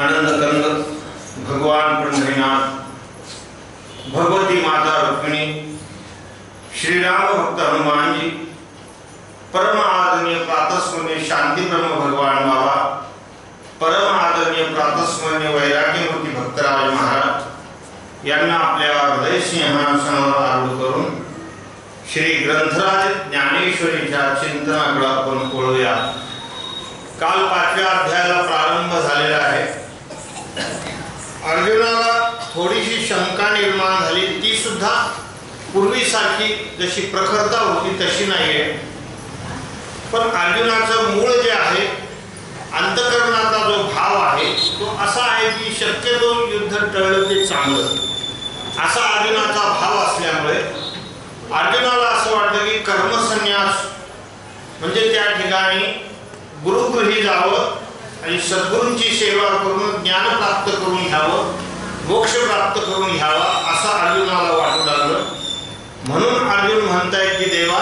आनंदकंद भगवान पंढरीनाथ भगवती माता रुक्मिणी श्रीराम भक्त हनुमानजी परम आदरणीय प्रातस्मरणीय शांती ब्रह्म भगवान बाबा परम आदरणीय प्रातस्मरणीय वैराग्यमूर्ती भक्तराज महाराज यांना आपल्या हृदय सिंहासनावर आरूढ करून श्री ग्रंथराज ज्ञानेश्वरीच्या चिंतनाकडे आपण पळूया. काल पाचव्या अध्यायाला प्रारंभ झालेला आहे. अर्जुनाला थोडीशी शंका निर्माण झाली. ती सुद्धा पूर्वीसारखी जशी प्रखरता होती तशी नाही आहे पण अर्जुनाचं मूळ जे आहे अंतकरणाचा जो भाव आहे तो असा आहे की शक्यतो युद्ध टळलं ते चांगलं. असा अर्जुनाचा भाव असल्यामुळे अर्जुनाला असं वाटतं की कर्मसन्यास म्हणजे त्या ठिकाणी गुरुगृही जावं आणि सद्गुरूंची सेवा करून ज्ञान प्राप्त करून घ्यावं मोक्ष प्राप्त करून घ्यावा असं अर्जुनाला वाटू लागलं. म्हणून अर्जुन म्हणतायत की देवा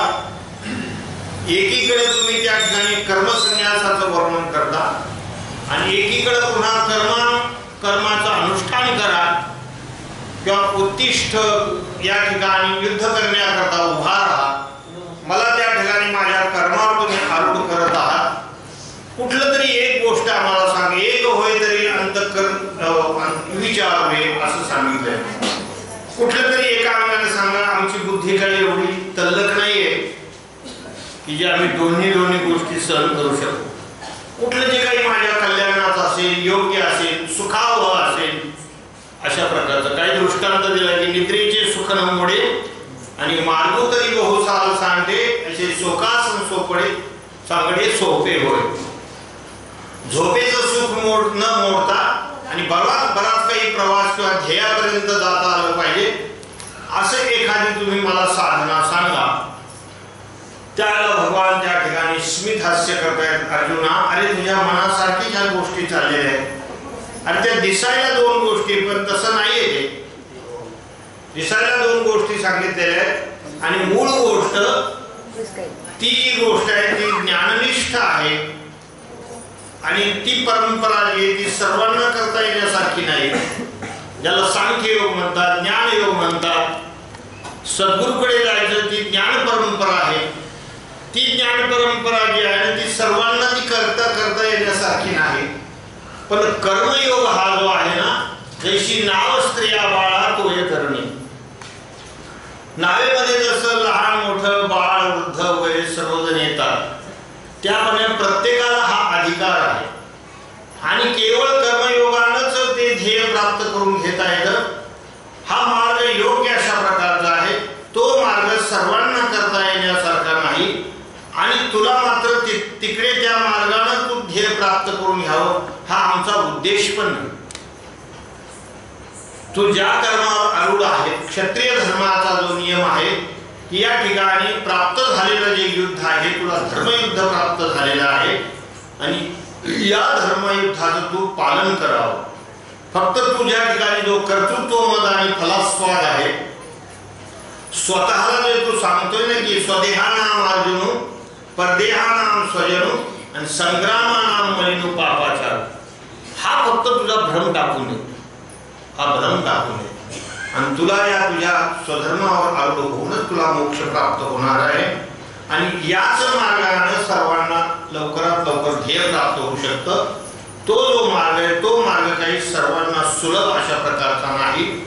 एकीकडे तुम्ही त्या ठिकाणी कर्मसन्यासाचं वर्णन करता आणि एकीकडे पुन्हा कर्म कर्माचं अनुष्ठान करा किंवा उत्तिष्ठ या ठिकाणी युद्ध करण्याकरता उभा राहा. मला त्या ठिकाणी माझ्या कर्मावर तुम्ही आरूढ करत आहात. कुठलं तरी एक गोष्ट आम्हाला सांग एक होय तरी अंतकर विचारावे असं सांगितलंय. कुठलं तरी एका अंगाने सांगा आमची बुद्धी काही एवढी तल्लक नाहीये की जे आम्ही दोन्ही दोन्ही गोष्टी सहन करू शकतो कुठलं जे काही माझ्या कल्याणात असेल योग्य असेल सुखावह असेल अशा प्रकारचं काही दृष्टांत दिला की निद्रेचे सुख न मोडे आणि मार्गो तरी बहुसाल सांगते असे शोकासन सोपडे सांगडे सोपे होय. झोपेचं सुख मोड न मोडता आणि बराच बराच काही प्रवास किंवा ध्येयापर्यंत जाता आलं पाहिजे. असं एखादी तुम्ही मला साधना सांगा. त्याला भगवान त्या ठिकाणी स्मित हास्य करतायत अर्जुना अरे तुझ्या मनासारखी ज्या गोष्टी चाललेल्या आहेत. आणि त्या दिसायला दोन गोष्टी पण तसं नाहीये ते दिसायला दोन गोष्टी सांगितलेल्या आहेत आणि मूळ गोष्ट ती जी गोष्ट आहे ती ज्ञाननिष्ठ आहे. आणि ती परंपरा जी आहे ती सर्वांना करता येण्यासारखी नाही. ज्याला सांख्य योग म्हणतात ज्ञान योग म्हणतात सद्गुरूकडे जायचं ती ज्ञान परंपरा आहे. ती ज्ञान परंपरा जी आहे ती सर्वांना ती करता करता येण्यासारखी नाही. पण कर्मयोग हा जो आहे ना जैशी नाव स्त्रिया बाळा तो हे करणे नावेमध्ये जसं लहान मोठं बाळ वृद्ध वगैरे सर्वजण येतात. त्यामुळे प्रत्येकाला हा अधिकार आहे. आणि केवळ कर्मयोगानंच ते ध्येय प्राप्त करून घेता येतं. हा मार्ग योग्य अशा प्रकारचा आहे. तो मार्ग सर्वांना करता येण्यासारखा नाही. आणि तुला मात्र तिकडे त्या मार्गानं तू ध्येय प्राप्त करून घ्यावं हा आमचा उद्देश पण नाही. तू ज्या कर्मावर आरूढ आहे क्षत्रिय धर्माचा जो नियम आहे की या ठिकाणी प्राप्त झालेलं जे युद्ध आहे तुला धर्मयुद्ध प्राप्त झालेलं आहे. आणि या धर्मयुद्धाचं तू पालन करावं. फक्त तुझ्या ठिकाणी जो कर्तृत्व मत आणि फलास्वाद आहे स्वतःला जे तू सांगतोय ना की स्वदेहानाम अर्जुन परदेहानाम स्वजनू आणि संग्रामानाम मलिनू पापाचार. हा फक्त तुझा भ्रम टाकू नये हा भ्रम टाकू नये आणि तुला या तुझ्या स्वधर्मावर आलो होऊनच तुला मोक्ष प्राप्त होणार आहे. आणि याच मार्गाने सर्वांना लवकरात लवकर ध्येय प्राप्त होऊ शकतं. तो जो मार्ग आहे तो मार्ग काही सर्वांना सुलभ अशा प्रकारचा नाही.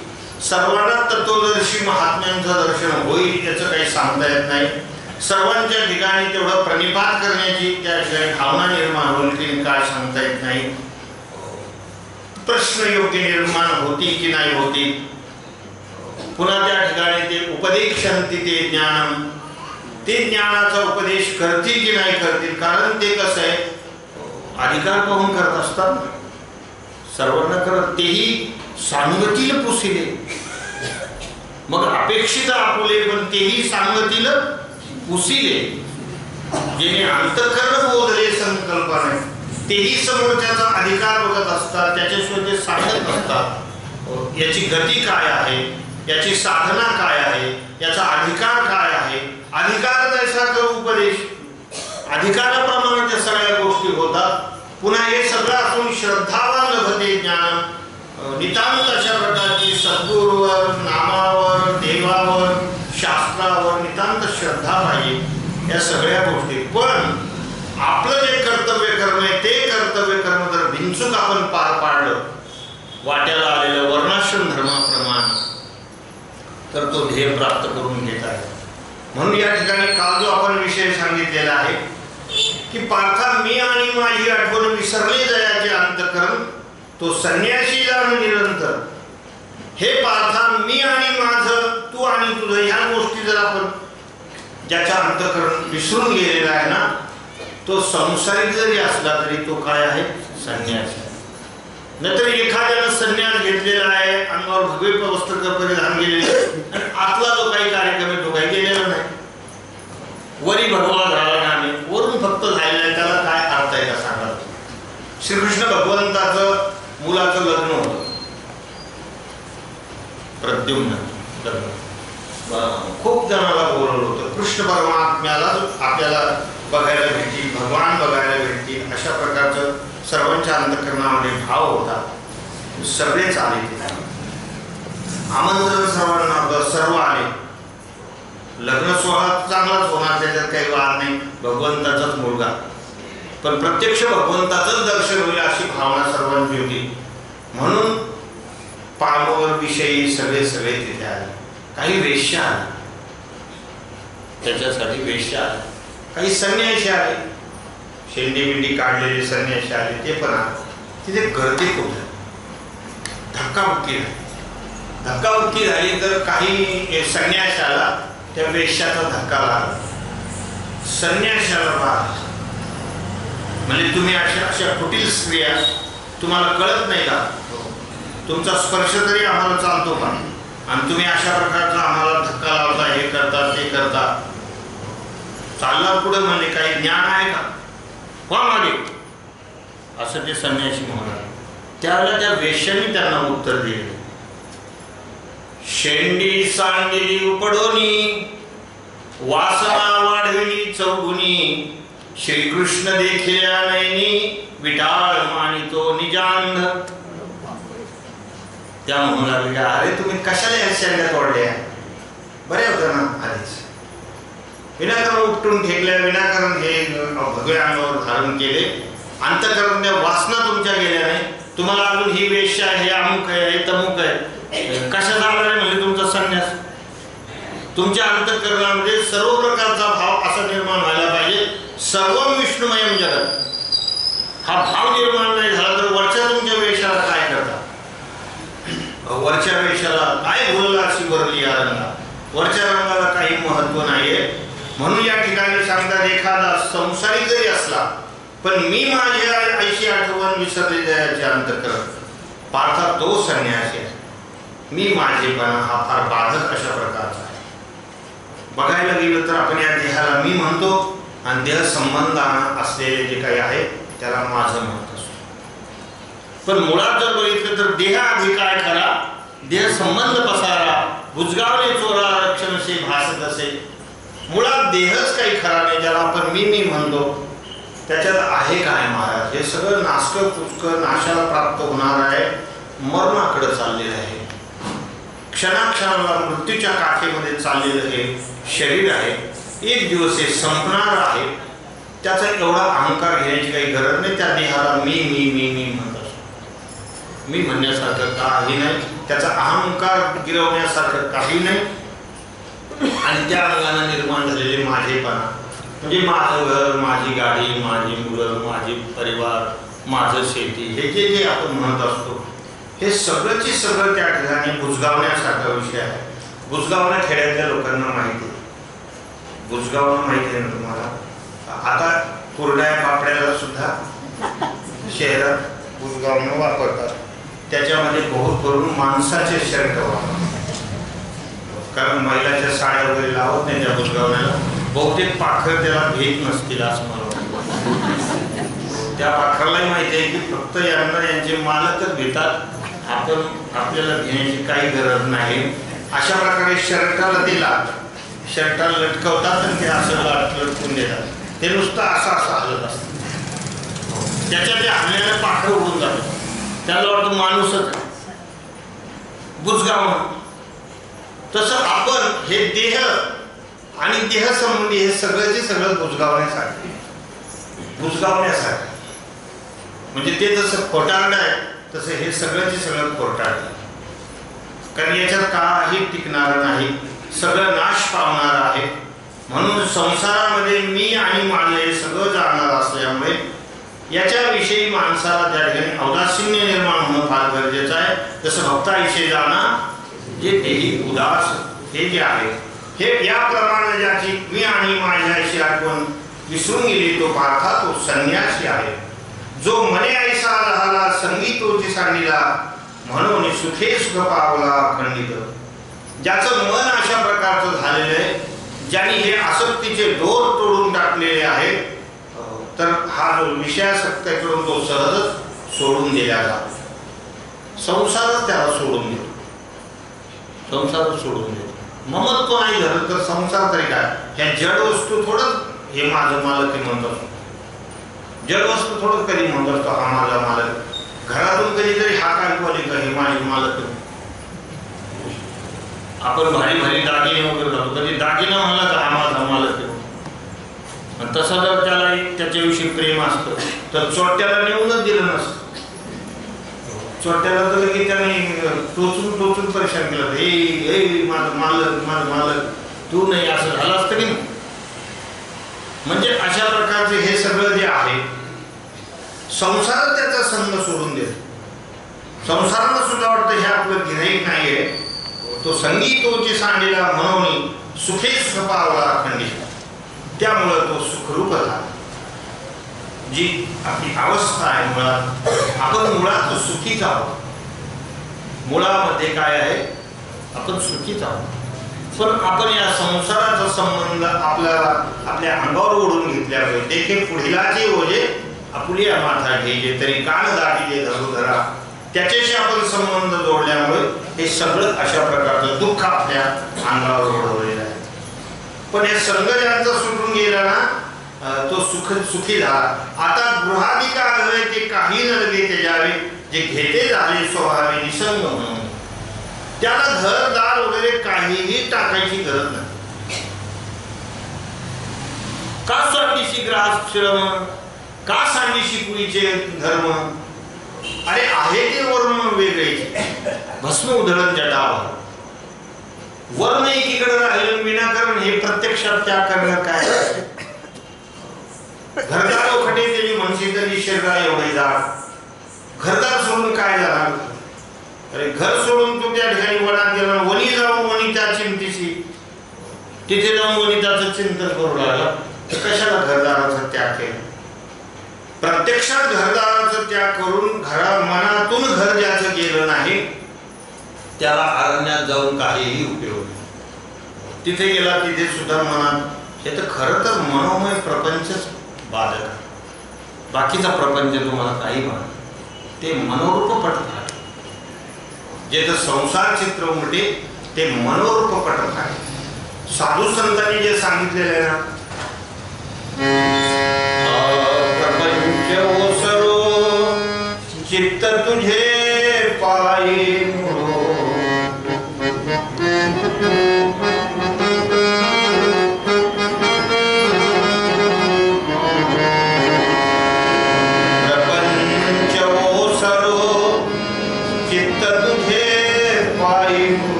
सर्वांना तत्वदर्शी महात्म्यांचं दर्शन होईल याचं काही सांगता येत नाही. सर्वांच्या ठिकाणी तेवढं प्रणिपात करण्याची त्या ठिकाणी भावना निर्माण होईल की काय सांगता येत नाही. प्रश्न योग्य निर्माण होती की नाही होती पुन्हा त्या ठिकाणी ते उपदेशांती ते ज्ञान ते ज्ञानाचा उपदेश करतील की नाही करतील? कारण ते कसं आहे अधिकार पाहून करत असतात. सर्वांना करत तेही सांगतील पुसिले. मग अपेक्षित आपुले पण तेही सांगतील पुसिले. जेणे अंतकरण बोधले संकल्पना तेही समोरच्याचा अधिकार बघत असतात त्याच्याशिवाय ते सांगत असतात याची गती काय आहे? याची साधना काय आहे? याचा अधिकार काय आहे? अधिकार जैसा कर उपदेश. अधिकाराप्रमाणे त्या सगळ्या गोष्टी होतात. पुन्हा हे सगळं असून श्रद्धावान लभते ज्ञान. नितांत अशा प्रकारची सद्गुरूवर नामावर देवावर शास्त्रावर नितांत श्रद्धा पाहिजे. या सगळ्या गोष्टी. पण आपलं जे कर्तव्य कर्म आहे ते कर्तव्य कर्म जर भिंचूक आपण पार पाडलं वाट्याला आलेलं वर्णाश्रम धर्माप्रमाणे तर तो ध्येय प्राप्त करून घेत आहे. म्हणून या ठिकाणी काल जो आपण विषय सांगितलेला आहे की पार्था मी आणि माझी आठवण विसरली जयाचे अंतकरण तो संन्यासी जाण निरंतर हे पार्था मी आणि माझं तू आणि तुझं ह्या गोष्टी जर आपण ज्याच्या अंतकरण विसरून गेलेला आहे ना तो संसारिक जरी असला तरी तो काय आहे? संन्यासी. नाहीतर एखाद्यानं संन्यास घेतलेला आहे अंगावर भगवे वस्त्र परिधान केलेले आणि आतला जो काही कार्यक्रम आहे तो काही केलेला नाही. वरी भगवा झाला नाही वरून फक्त झालेला आहे त्याला काय अर्थ आहे का सांगा? श्रीकृष्ण भगवंताचं मुलाचं लग्न होतं. प्रद्युम्न लग्न. खूप जणाला बोलवलं होतं. कृष्ण परमात्म्याला आपल्याला बघायला भेटतील भगवान बघायला भेटतील अशा प्रकारचं सर्वांच्या अंतकरणामध्ये भाव होता. सगळेच आले. तिथे आमंत्रण सर्वांना होतं सर्व आले. लग्न सोहळा चांगलाच होणार त्याच्यात काही वाद नाही. भगवंताचाच मुलगा. पण प्रत्यक्ष भगवंताचंच दर्शन होईल अशी भावना सर्वांची होती. म्हणून पामवर विषयी सगळे सगळे तिथे आले. काही वेश्या आले त्याच्यासाठी वेश्या आले काही संन्याशी आले. शेंडी बिंडी काढलेले संन्याशी आले ते पण आले. तिथे गर्दी खूप झाली. धक्काबुक्की झाली. धक्काबुक्की झाली तर काही संन्यास आला त्या वेशाचा धक्का लागला. संन्याशाला बाळ म्हणजे तुम्ही अशा अशा कुठील स्त्रिया तुम्हाला कळत नाही का? हो. तुमचा स्पर्श तरी आम्हाला चालतो का आणि तुम्ही अशा प्रकारचा आम्हाला धक्का लावता हे करता ते करता. चालला पुढे म्हणजे काही ज्ञान आहे का? हो मागे असं ते संन्याशी म्हणाले. त्यावेळेला त्या वेश्याने त्यांना उत्तर दिले. शेंडी सांगिली उपडोनी वासना वाढविली चौगुनी. श्रीकृष्ण देखिल्या नैनी विटाळ मानितो निजांध. त्या म्हणू अरे तुम्ही कशाला या शेंड्यात ओढल्या बरे होतं ना आधीच. विनाकारण उपटून ठेकल्या विनाकारण हे भगवे अंगावर धारण केले. अंतकरण वासना तुमच्या गेल्याने तुम्हाला अजून ही वेश्या हे अमुक आहे हे तमुक आहे. कशा जाणार आहे म्हणजे तुमचा संन्यास? तुमच्या अंतकरणामध्ये सर्व प्रकारचा भाव असा निर्माण व्हायला पाहिजे. सर्व विष्णुमयम जगत. हा भाव निर्माण नाही झाला तर वरच्या तुमच्या वेशाला काय करता? वरच्या वेशाला काय बोलला अशी वरली या रंगा वरच्या रंगाला काही महत्त्व नाहीये. म्हणून या ठिकाणी सांगतात एखादा संसारी जरी असला पण मी माझ्या आईशी आठवण विसरले जायचे अंतकरण. पार्था तो संन्यासी आहे. मी माझेपणा हा फार बाधक अशा प्रकारचा आहे. बघायला गेलं तर आपण या देहाला मी म्हणतो आणि देह संबंधानं असलेले जे काही आहे त्याला माझं म्हणत असतो. पण मुळात जर बघितलं तर देह आधी काय करा? देह संबंध पसारा बुजगावले चोरा रक्षण असे भासत असे. मुळात देहच काही खरा नाही ज्याला आपण मी मी म्हणतो. त्याच्यात आहे काय महाराज? हे सगळं नाशक पुष्क नाशाला प्राप्त होणार आहे. मरणाकडे चाललेलं आहे. क्षणाक्षणाला मृत्यूच्या काठेमध्ये चाललेलं हे शरीर आहे. एक दिवस हे संपणार आहे. त्याचा एवढा अहंकार घेण्याची काही गरज नाही. त्या देहाला मी मी मी मी म्हणत असतो. मी म्हणण्यासारखं काही नाही. त्याचा अहंकार गिरवण्यासारखं काही नाही. आणि त्या अंगाने निर्माण झालेले माझेपणा. म्हणजे माझं घर माझी गाडी माझी मुलं माझी परिवार माझं शेती हे जे जे आपण म्हणत असतो हे सगळंचे सगळं त्या ठिकाणी बुजगावण्यासारखा विषय आहे. बुजगावणं खेड्यातल्या लोकांना माहिती आहे. बुजगावणं माहिती आहे ना तुम्हाला? आता कुरड्या पापड्याला सुद्धा शहरात बुजगावणं वापरतात. त्याच्यामध्ये बहुत करून माणसाचे शर्ट वापरतात. कारण महिलाच्या साड्या वगैरे लावत नाही त्या बुजगावण्याला बहुतेक पाखर त्याला भेट नसतील असं मला वाटतं. त्या पाखरालाही माहिती आहे की फक्त यांना यांचे मालकच घेतात आपण आपल्याला घेण्याची काही गरज नाही. अशा प्रकारे शर्टाला दिला शर्टाला लटकवतात आणि ते असं लटकून देतात. ते नुसतं असं असं हलत असतं. त्याच्या ते हल्ल्याला पाखर उडून जातं. त्याला वाटतं माणूसच बुजगाव तसं आपण हे देह आणि देह संबंधी हे सगळंचे सगळं बुजगावण्यासाठी बुजगावण्यासाठी म्हणजे ते जसं खोटारड आहे तसं हे सगळंचे सगळं खोटारड कारण याच्यात काही टिकणार नाही सगळं नाश पावणार आहे. म्हणून संसारामध्ये मी आणि माझे हे सगळं जाणार असल्यामुळे याच्याविषयी माणसाला त्या ठिकाणी औदासीन्य निर्माण होणं फार गरजेचं आहे. जसं भक्ताविषयी जाणं जे तेही उदास हे जे आहे हे याप्रमाणे ज्याची मी आणि माझ्याशी आठवण विसरून गेली तो पार्था तो संन्यासी आहे. जो मने ऐसा झाला संगीतोची सांगितला म्हणून सुखे सुख पावला खंडित. ज्याचं मन अशा प्रकारचं झालेलं आहे ज्यांनी हे आसक्तीचे डोर तोडून टाकलेले आहेत तर हा जो विषयासक्त तो सहजच सोडून दिला जातो. संसारच त्याला सोडून देतो. संसारच सोडून देतो. ममत्व नाही झालं तर संसार तरी काय? ह्या जड वस्तू थोडं हे माझं मालक हे म्हणत असतो. जड वस्तू थोडं कधी म्हणत असतो हा माझा मालक. घरातून कधीतरी हा काय बोले का हे माझे मालक. आपण भारी भारी दागिने वगैरे घालतो कधी दागिना म्हणला तर हा माझा मालक आहे. तसा जर त्याला त्याच्याविषयी प्रेम असतं तर चोट्याला नेऊनच दिलं नसतं. चोट्याला तर लगेच त्याने टोचून टोचून परेशान केलं हे हे माझं मालक माझं मालक तू नाही असं झालं असतं की नाही? म्हणजे अशा प्रकारचे हे सगळं जे आहे संसार त्याचा संघ सोडून देतो संसाराला सुद्धा वाटतं हे आपलं गिराईक नाहीये. तो संगीतोची सांडीला म्हणून सुखे सुखपावला खंडित. त्यामुळं तो सुखरूप झाला. जी आपली अवस्था आहे मुळात आपण मुळात सुखीच आहोत. मुळामध्ये काय आहे? आपण सुखीच आहोत. पण आपण या संसाराचा संबंध आपल्याला आपल्या अंगावर ओढून घेतल्यामुळे देखील पुढीलाचे ओझे आपुलिया माथा घ्यायचे तरी कान दाटीले धरू धरा त्याच्याशी आपण संबंध जोडल्यामुळे हे सगळं अशा प्रकारचं दुःख आपल्या अंगावर ओढवलेलं आहे. पण हे संघ ज्यांचा सुटून गेला ना तो सुख सुखी झाला आता गृहाधिका हवे ते काही नलगे त्याच्यावे जे घेते झाले स्वभावे निसंग म्हणून. त्याला घरदार वगैरे काहीही टाकायची गरज नाही. का सांडीशी ग्रास श्रम? का सांडीशी पुरीचे धर्म? अरे आहे ते वर्ण वेगळे. भस्म उधळण जटाव वर्ण एकीकडे राहिलं विनाकारण हे प्रत्यक्षात त्या करणं काय? घरदार खटे त्याची म्हणशी तरी शरीरा एवढे जाड. घरदार सोडून काय झाला अरे घर सोडून तू त्या ठिकाणी वडात गेला वनी जाऊन त्या चिंतीशी तिथे जाऊन वनिताचं चिंतन करू लागला. तर कशाला घरदाराचा त्याग केला? प्रत्यक्षात घरदाराचा त्याग करून घरा मनातून घर ज्याचं गेलं नाही त्याला अरण्यात जाऊन काहीही उपयोग नाही. तिथे गेला तिथे सुद्धा मनात हे तर खरं तर मनोमय प्रपंचच. बाधक आहे. बाकीचा प्रपंच तुम्हाला काही म्हणा ते मनोरूप पटत आहे जे तर संसार चित्र उमटे ते मनोरूप पटत आहे साधू संतांनी जे सांगितलेलं आहे ना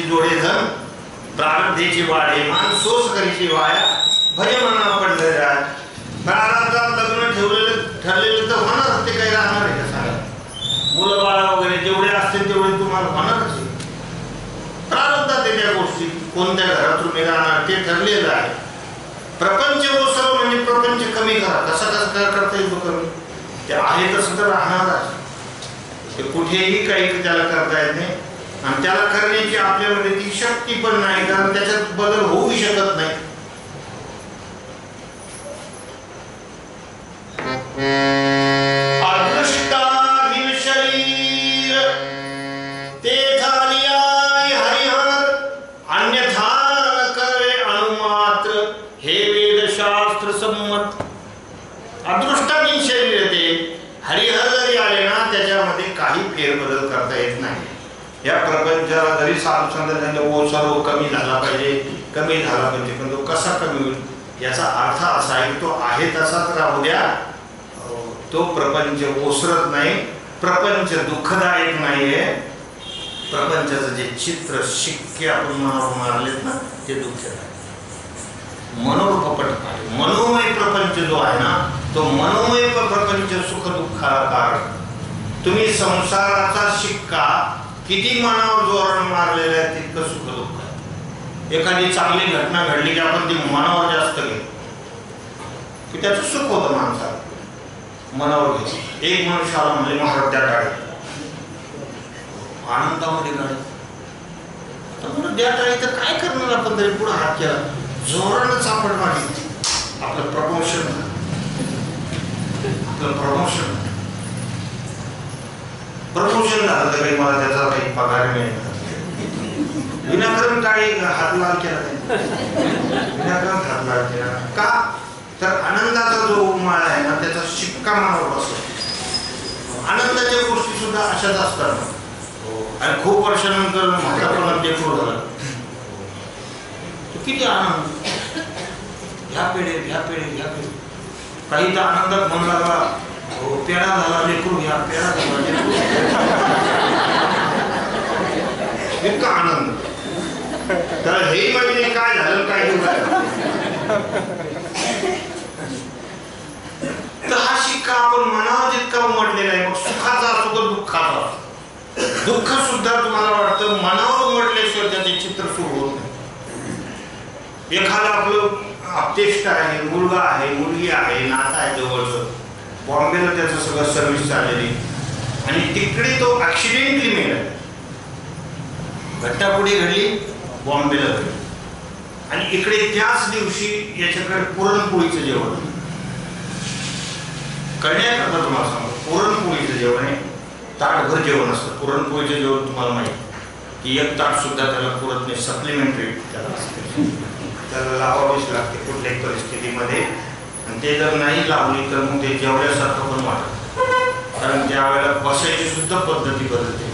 तुझी जोडे जण प्रारब्धेची वाढे मान सोस करीची वाया भय म्हणा पडले राय प्रारब्धात लग्न ठेवलेलं ठरलेलं तर होणार ते काही राहणार आहे का सांगा मुलं बाळा वगैरे जेवढे असतील तेवढे तुम्हाला होणार आहे. प्रारब्धात त्या गोष्टी. कोणत्या घरात तुम्ही राहणार ते ठरलेलं आहे. प्रपंच ओसरव म्हणजे प्रपंच कमी करा. कसा कसं काय करता येईल कमी? ते आहे तसं तर राहणार आहे ते कुठेही काही त्याला करता येत नाही. आणि त्याला करण्याची आपल्यामध्ये ती शक्ती पण नाही कारण त्याच्यात बदल होऊ शकत नाही. अदृष्टाधीन शरीर ते हरिहर अन्यथा संमत. शरीर ते हरिहर जरी आले ना त्याच्यामध्ये काही फेरबदल करता येत नाही. या प्रपंचाला जरी साधू संत झाले ओ सर्व कमी झाला पाहिजे कमी झाला पाहिजे पण तो कसा कमी होईल याचा अर्थ असा आहे की तो आहे तसाच राहू द्या. तो प्रपंच ओसरत नाही प्रपंच दुःखदायक नाहीये. प्रपंचाचं जे चित्र शिक्के आपण मनावर मारलेत ना ते दुःखदायक. मनोरपट आहे. मनोमय प्रपंच जो आहे ना तो मनोमय प्रपंच सुख दुःखाला कारण. तुम्ही संसाराचा शिक्का किती मनावर जोरानं मारलेलं आहे तितकं सुख दुःख आहे. एखादी चांगली घटना घडली की आपण ती मनावर जास्त घेतो की त्याचं सुख होतं माणसाला. मनावर घेतो एक मनुष्य आला म्हणजे महाराज त्या टाळी आनंदामध्ये गाडी तर टाळी तर काय करणार आपण तरी? पुढे हात केला. जोरानं चापड मागितली आपलं प्रमोशन. आपलं प्रमोशन. प्रमोशन झालं तर काही मला त्याचा काही पगार मिळेल. विनाकारण टाळी हात लाल केला विनाकारण हात लाल केला. का? तर आनंदाचा जो उमाळ आहे ना त्याचा शिक्का मनावर बसतो. आनंदाच्या गोष्टी सुद्धा अशाच असतात. आणि खूप वर्षानंतर म्हातारपणात लेकरू झालं. किती आनंद. ह्या पिढीत ह्या पिढीत ह्या पिढीत. काही तर आनंदात म्हणू लागला. हो पेढा झाला लेकरू घ्या पेढा झाला लेकरू. इतका आनंद तर हे म्हणजे काय झालं काय. तर हा शिक्का आपण मनावर जितका उमटलेला आहे मग सुखाचा असो तर दुःखाचा दुःख सुद्धा तुम्हाला वाटतं मनावर उमटल्याशिवाय त्याचे चित्र सुरू होत नाही एखादा आपलं अपतेष्ट आहे मुलगा आहे मुलगी आहे नाता आहे जवळचं बॉम्बेला त्याचं सगळं सर्व्हिस चाललेली आणि तिकडे तो ॲक्सिडेंटली मिळाला घटना पुढे घडली बॉम्बेला घडली. आणि इकडे त्याच दिवशी याच्याकडे पुरणपोळीचं जेवण. कळण्याकरता तुम्हाला सांगतो पुरणपोळीचं जेवण आहे. ताटभर जेवण असतं. पुरणपोळीचं जेवण तुम्हाला माहिती की एक ताट सुद्धा त्याला पुरत नाही सप्लिमेंटरी त्याला असते. त्याला लावावीच लागते कुठल्याही परिस्थितीमध्ये. आणि ते जर नाही लावली तर मग ते जेवल्यासारखं पण वाटत कारण त्यावेळेला बसायची सुद्धा पद्धती बदलते.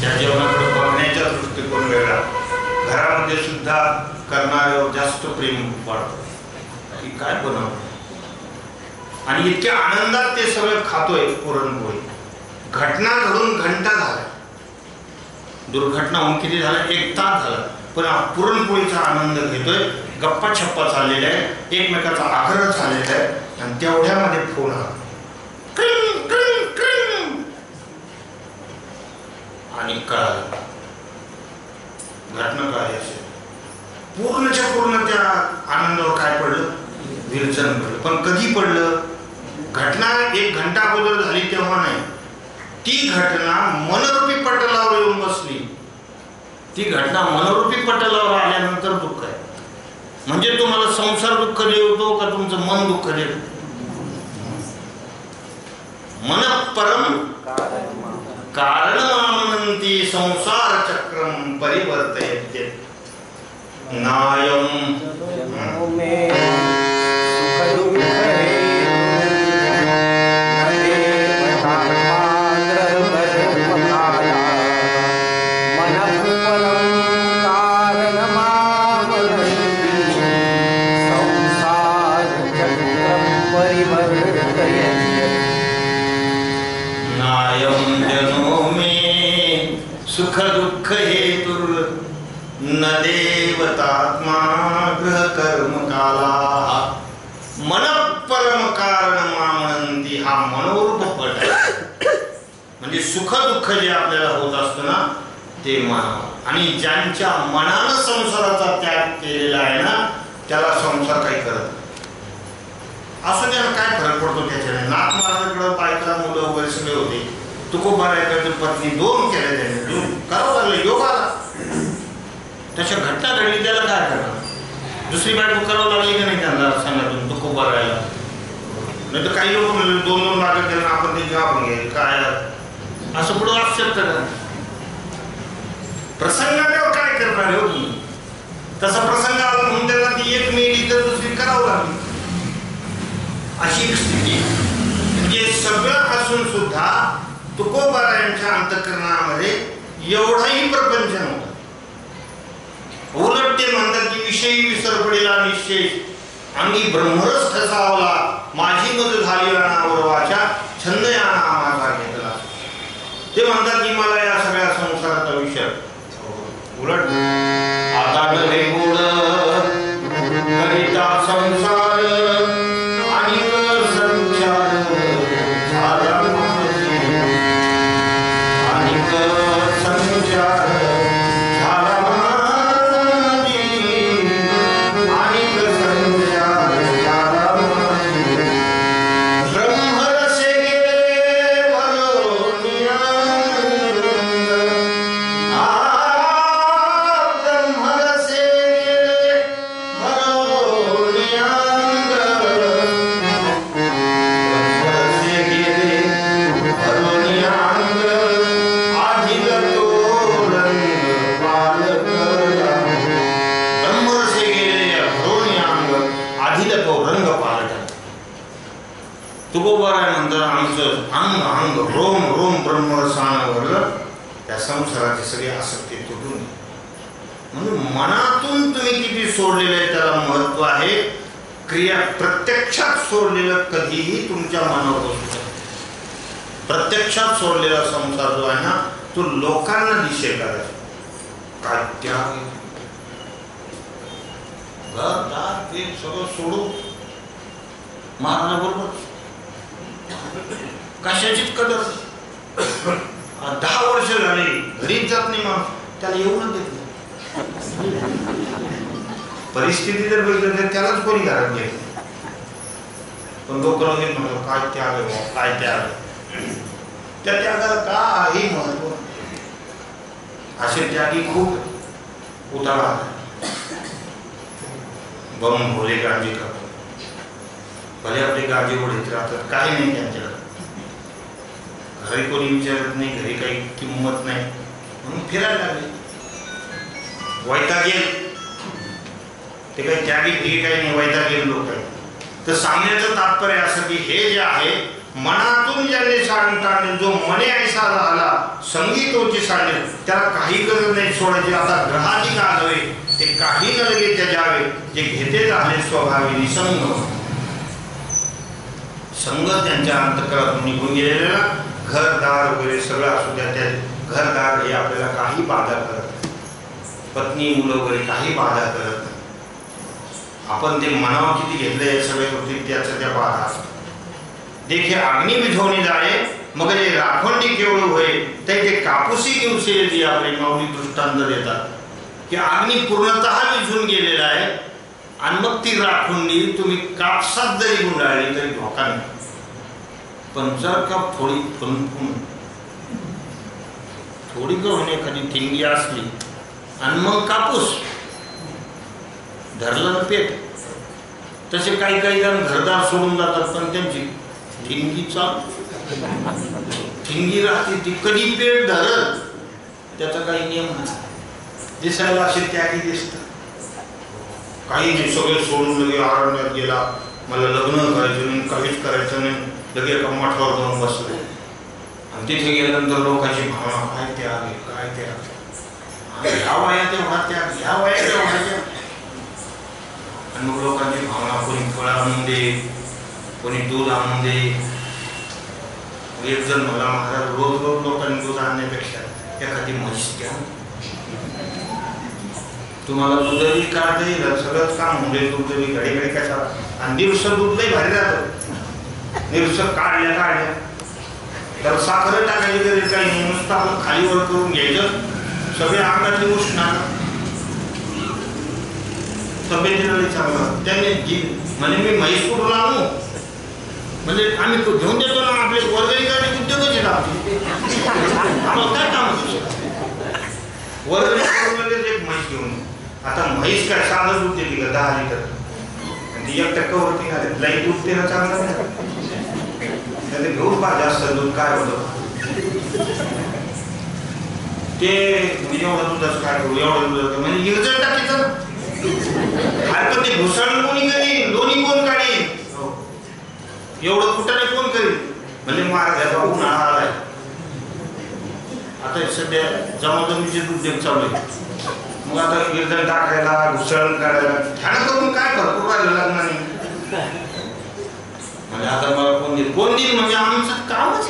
त्या जेवणाकडे बघण्याच्या दृष्टिकोन वेगळा. घरामध्ये सुद्धा करणाऱ्यावर जास्त प्रेम वाढतं. की काय बनवलं आणि इतक्या आनंदात ते सगळं खातोय पुरणपोळी. घटना घडून घंटा झाला. दुर्घटना होऊन किती झाला? एक तास झाला. पण पुरणपोळीचा आनंद घेतोय. गप्पा छप्पा चाललेल्या आहेत एकमेकाचा आग्रह चाललेला आहे आणि तेवढ्यामध्ये फोन हा आणि कळालं. घटना काय असेल? पूर्णच्या पूर्ण त्या आनंदावर काय पडलं? विरचन पडलं. पण कधी पडलं? घटना एक घंटा अगोदर झाली तेव्हा नाही. ती घटना मनरूपी पटलावर येऊन बसली. ती घटना मनरूपी पटलावर आल्यानंतर म्हणजे तुम्हाला संसार दुःख देवतो का तुमचं मन दुःख देतो मन परम कारण मामनंती संसार चक्रम परिवर्तयते। नायम घरी कोणी विचारत नाही घरी काही किंमत नाही. म्हणून फिरायला लागले. वैतागेल. ते काही त्यागी हे काही नाही वैतागेल लोक आहे तर सांगण्याचं तात्पर्य असं की हे जे आहे मनातून ज्यांनी सांग जो मने ऐसा झाला संगीतोची सांगेल त्याला काही गरज नाही सोडायची. आता ग्रहाची गाजवे ते काही न लगे जावे जे घेते झाले स्वभावी निसंग संघ त्यांच्या अंतकरातून निघून गेलेला घरदार वगैरे सगळं असू द्या त्या घरदार हे आपल्याला काही बाधा करत नाही. पत्नी मुलं वगैरे काही बाधा करत नाही. आपण ते मनावर किती घेतलं या सगळ्या गोष्टी त्याचं त्या बाधा असतात. देखे अग्नी विझवणी जाळे मग जे राखोंडी केवळ होय ते ते कापूसी दिवशी येते आपले माऊली दृष्टांत देतात की अग्नी पूर्णतः विझून गेलेला आहे. आणि मग ती राखुंडी तुम्ही कापसात जरी गुंडाळली तरी धोका नाही. पण जर का थोडी फुनफुन थोडी का होणे एखादी ठिंगी असली. आणि मग कापूस. धरलं ना पेट. तसे काही काही जण घरदार सोडून जातात पण त्यांची ठिंगी चालू. ठिंगी राहते ती. कधी पेट धरत त्याचा काही नियम नाही. दिसायला असे त्यागी दिसतात. काही सगळे सोडून लगे आरण्यात गेला. मला लग्न करायचं नाही काहीच करायचं नाही. लगे एका जाऊन बसले. आणि तिथे गेल्यानंतर लोकांची भावना काय त्याग आहे काय त्याग ह्या वयात एवढा त्याग ह्या त्याग आणि मग लोकांची भावना कोणी फळ आणून दे कोणी दूध आणून दे. एक जण मला महाराज रोज रोज लोकांनी दूध आणण्यापेक्षा एखादी म्हशी घ्या तुम्हाला दुधही काढता येईल सगळंच काम म्हणजे दूध जरी घडी घडी कशा आणि दिवस दूध लई भारी राहतं. दिवस काढल्या काढल्या. तर साखर टाकायची तरी काही नाही. नुसतं आपण खाली वर करून घ्यायचं. सगळे अंगातली उष्णा तब्येतीला लई चांगलं. त्याने जी म्हणजे मी म्हैस कुठून आणू म्हणजे आम्ही तो घेऊन देतो ना आपले वर्गणीकरणे उद्योगच आहेत आपले. आम्हाला काय काम वर्गणी करून लगेच एक म्हैस घेऊन. आता म्हैस काय साधं दूध देते का? दहा लिटर. आणि ती एक टक्कावरती घालत लई दूध देणं चांगलं त्याने घेऊन पाहिजे असतं दूध काय होतं? ते म्हणजे एवढं दुधाचं काय करू एवढं दुधाचं म्हणजे निर्जळ टाकीचं. अरे पण ते घुसळण कोणी करीन? दोन्ही कोण काढीन? हो. एवढं कुठं कोण करीन? म्हणजे मार्ग उन्हाळा आलाय. आता सध्या जमाजमीचे दूध देत चालू आहे. मग आता गिरजण टाकायला घुसळण काढायला ध्यान करून काय भरपूर राहिलं लग्नाने? म्हणजे आता मला कोण देईल? कोण देईल म्हणजे आमचं कामच